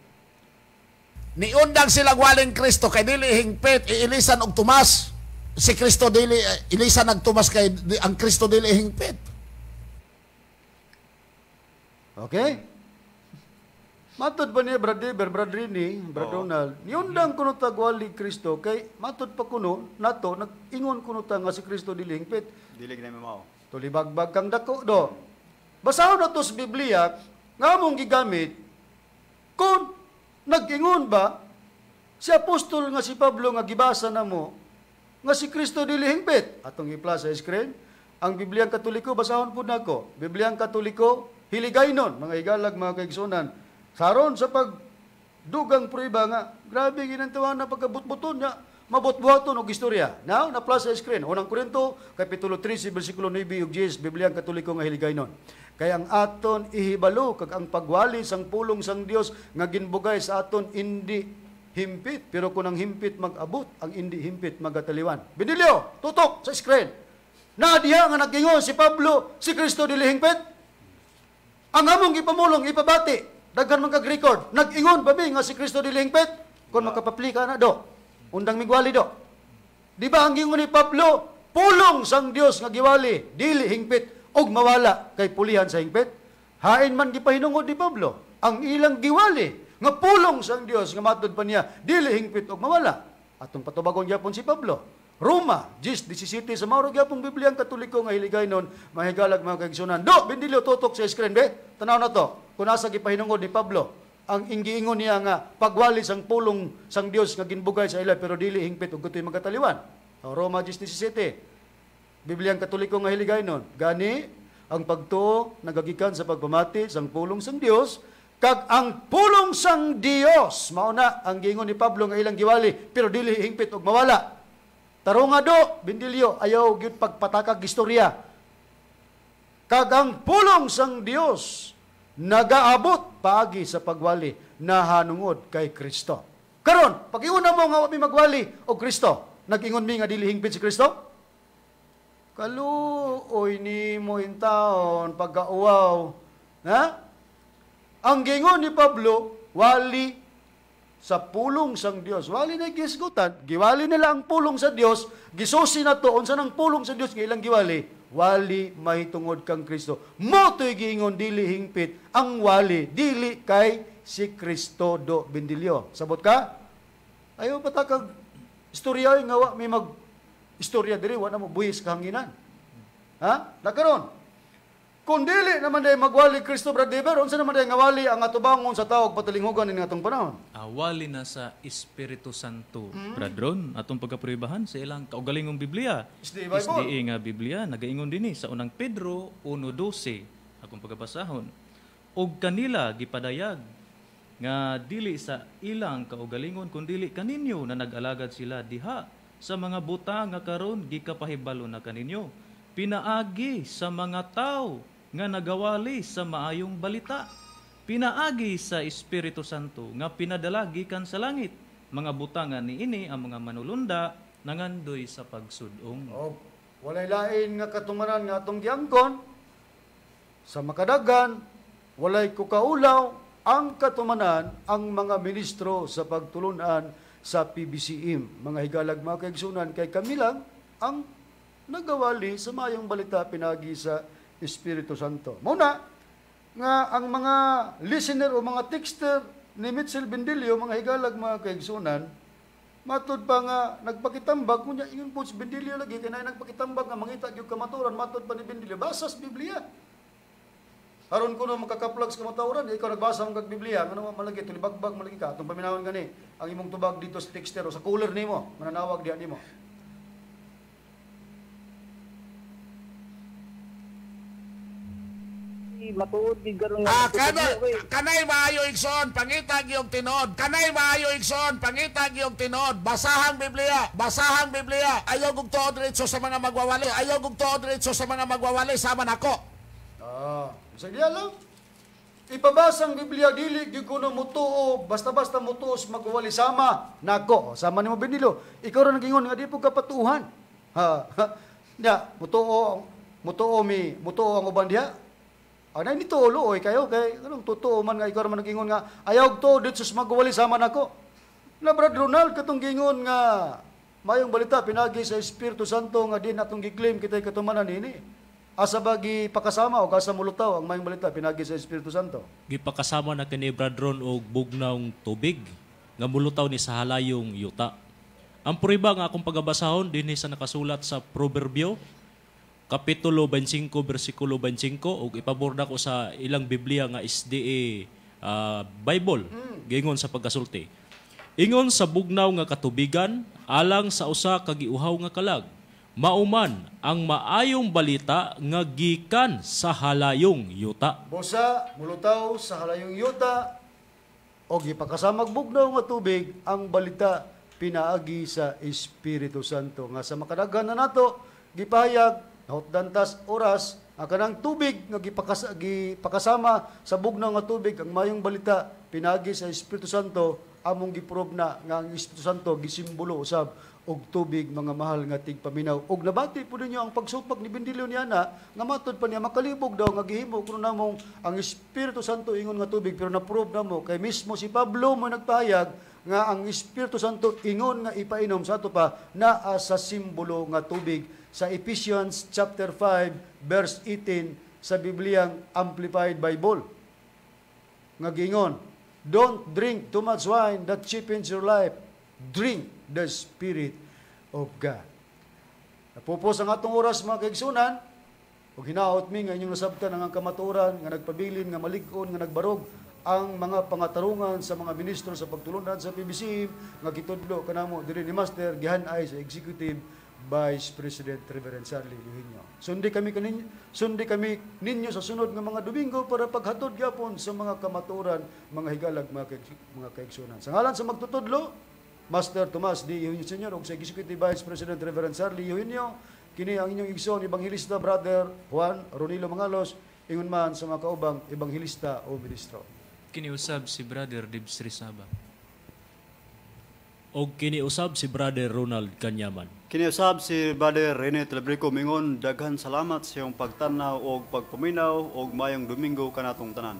Niundang sila waling Kristo kay dili hingpit iilisan og tumas. Si Kristo dili eh, ilisan og tumas kay ang Kristo dili hingpit. Okay? Matod pa niya, Brad Deber, Brad Rini, Brad Donald, niundang kuno ta gwali Kristo, kay matod pa kuno, nato, nag-ingon kuno ta nga si Kristo dilingpit, Dili na mao. tulibagbag kang dako do. Basahon na to sa Biblia, nga mong gigamit, kung nag-ingon ba, si apostol nga si Pablo nga gibasa na mo, nga si Kristo dilihingpit. Atong i-plus sa screen. Ang Bibliang Katoliko, basahon po nako. Bibliang Katoliko, hiligaynon, mga igalag, mga kaigsunan. Saron sa pag dugang prueba nga grabe ginantawan na pagkabutbuton niya mabutbuhaton og istorya. Now, na plus sa screen. Unang Korinto, Kapitulo 13, versikulo 9 ug 10, Biblia ang Katoliko nga hiligaynon. Kaya ang aton ihibalo kag ang pagwali sang pulong sang Dios nga ginbugay sa aton indi himpit. Pero kung ang himpit mag-abot, ang indi himpit magataliwan. Binilyo, tutok sa screen. Na diha nga naggingon si Pablo, si Kristo dili himpit. Ang among ipamulong, ipabati, daghan man kag record. Nag-ingon ba nga si Kristo dili hingpit? Kung makapapli ka na do. Undang migwali do. Di ba ang gingon ni Pablo, pulong sang Dios nga giwali, dili hingpit og mawala kay pulihan sa hingpit. Hain man gipahinungod ni Pablo ang ilang giwali nga pulong sang Dios nga matud pa niya dili hingpit og mawala. Atong patubagon gyapon si Pablo. Roma, 10, 17 sa Mauro gyapong Biblia ang Katoliko nga hiligay nun, mahigalag mga kaigsunan. Do, bindilyo tutok sa screen, be. Tanaw na to. Kung nasa gipahinungod ni Pablo, ang inggiingon niya nga pagwali sang pulong sang Dios nga ginbugay sa ila pero dili hingpit ug kutoy magataliwan. O, Roma 10:17. Biblia ang Katoliko nga hiligay nun. Gani ang pagtuo nagagikan sa pagpamati sang pulong sang Dios kag ang pulong sang Dios mao na ang giingon ni Pablo nga ilang giwali pero dili hingpit og mawala. Tarong nga do, bindilyo, ayaw gyud pagpatakag istorya. Kag ang pulong sang Dios nagaabot paagi sa pagwali na hanungod kay Kristo. Karon, pag iuna mo nga mi magwali og Kristo, nag-ingon mi nga dili hingpit si Kristo? Kaluoy ni mo in taon pagkauaw. Ha? Ang gingon ni Pablo, wali sa pulong sang Dios. Wali na gisgutan, giwali nila ang pulong sa Dios, gisusi na to unsa nang pulong sa Dios nga ilang giwali, wali mahitungod kang Kristo. Mo to'y giingon dili hingpit ang wali dili kay si Kristo do bindilyo. Sabot ka? Ayaw patakag istorya nga wa may mag istorya diri wa na mo buhis kahanginan. Ha? Nakaron. Kung dili naman day magwali Kristo brad Deber, unsa naman day ngawali ang atubangon sa tawag patalinghugan ini atong panahon? Awali na sa Espiritu Santo. Bradron, atong pagkapribahan sa ilang kaugalingong Biblia. SDA nga Biblia, nagaingon din sa unang Pedro 1.12, akong pagkabasahon. Og kanila gipadayag nga dili sa ilang kaugalingon kun dili kaninyo na nag-alagad sila diha sa mga buta nga karon gikapahibalo na kaninyo pinaagi sa mga tao nga nagawali sa maayong balita. Pinaagi sa Espiritu Santo nga pinadala gikan sa langit. Mga butangan ni ini ang mga manulunda nangandoy sa pagsudong. O, walay lain nga katumanan nga atong giangkon. Sa makadagan, walay kukaulaw ang katumanan ang mga ministro sa pagtulunan sa PBCM. Mga higalag mga kaigsunan kay kami lang ang nagawali sa mayong balita pinagi sa Espiritu Santo. Muna, nga ang mga listener o mga texter ni Mitchell Bendilio, mga higalag mga kaigsunan, Matod pa nga nagpakitambag kunya ingon po si Bendilio lagi kay na nagpakitambag nga mangita gyud kamaturan matod pa ni Bendilio basa sa Biblia. Aron kuno makakaplag sa kamaturan ikaw nagbasa mo kag Biblia ngano malagi tulibagbag malagi ka atong paminawon gani ang imong tubag dito sa texter o sa cooler nimo mananawag diha nimo. Matuod di garon Ah, kana, kanay maayo igsoon, pangitag yung tinod. Kanay maayo igsoon, pangitag yung tinod. Basahang Biblia, basahang Biblia. Ayaw kong tuod diretso sa mga magwawali. Ayaw kong tuod diretso sa mga magwawali. Sama nako. Ah, sa diya lang. Ipabasa ang Biblia dili gyud kuno mutuo basta-basta mutuos magwali sama nako sama nimo Bendilio. Ikaw ra nagingon nga di po kapatuhan. Ha. ha. Ya, mutuo mutuo mi mutuo ang uban diha. Ana ni tulo oy kayo kay anong totoo man nga ikaw man nagingon nga ayaw to dito magwali sama nako. Na Brad Ronald katong gingon nga mayong balita pinagi sa Espiritu Santo nga di natong gi-claim kitay katumanan ini. Asa ba pakasama o kasa mulutaw ang mayong balita pinagi sa Espiritu Santo? gipakasama na kini Bradron og bugnaw tubig nga mulutaw ni sa halayong yuta. Ang puriba nga akong pagabasahon dinhi sa nakasulat sa Proverbio kapitulo 25 bersikulo 25 ug ipaborda ko sa ilang Biblia nga SDA ah, Bible gingon sa pagkasulti. Ingon sa bugnaw nga katubigan alang sa usa ka giuhaw nga kalag mauman ang maayong balita nga gikan sa halayong yuta. Bosa, mulutaw sa halayong yuta, o gipakasamag bugnaw nga tubig ang balita pinaagi sa Espiritu Santo nga sa makadaghan na nato gipahayag dantas oras ang kanang tubig nga gipakas, gipakasama sa bugnaw nga tubig ang mayong balita pinagi sa Espiritu Santo among giprove na nga ang Espiritu Santo gisimbolo usab og tubig mga mahal nga tigpaminaw. Og nabati po ninyo ang pagsupak ni Bendilio niya na nga matod pa niya makalibog daw nga gihimo kuno namong ang Espiritu Santo ingon nga tubig pero na-prove namo kay mismo si Pablo mo nagpahayag nga ang Espiritu Santo ingon nga ipainom sa ato pa naa sa simbolo nga tubig sa Ephesians chapter 5 verse 18 sa Bibliang Amplified Bible. Nga gingon don't drink too much wine that cheapens your life. Drink the Spirit of God. Napupos ang atong oras mga kaigsunan, ug hinaot mi nga inyong nasabtan ang kamaturan nga nagpabilin nga malig-on nga nagbarog ang mga pangatarungan sa mga ministro sa pagtulunan sa PBC nga kitudlo kanamo diri ni Master gihanay sa Executive Vice President Reverend Charlie Eugenio. Sundi kami kanin sundi kami ninyo sa sunod nga mga Domingo para paghatod gyapon sa mga kamaturan, mga higalag mga kaig- mga kaigsunan. Sa ngalan sa magtutudlo, Master Tomas D. Eugenio Sr. ug sa Executive Vice President Reverend Charlie Eugenio, kini ang inyong igsoon Ebanghilista Brother Juan Ronilo Mangalos, ingon man sa mga kaubang Ebanghilista o Ministro. Kiniusab si Brother Dibs Rizaba. Og kiniusab si Brother Ronald Kanyaman. Kiniusab si Brother Rene Telebrico mingon daghan salamat sa iyong pagtanaw og pagpaminaw og mayong Domingo kanatong tanan.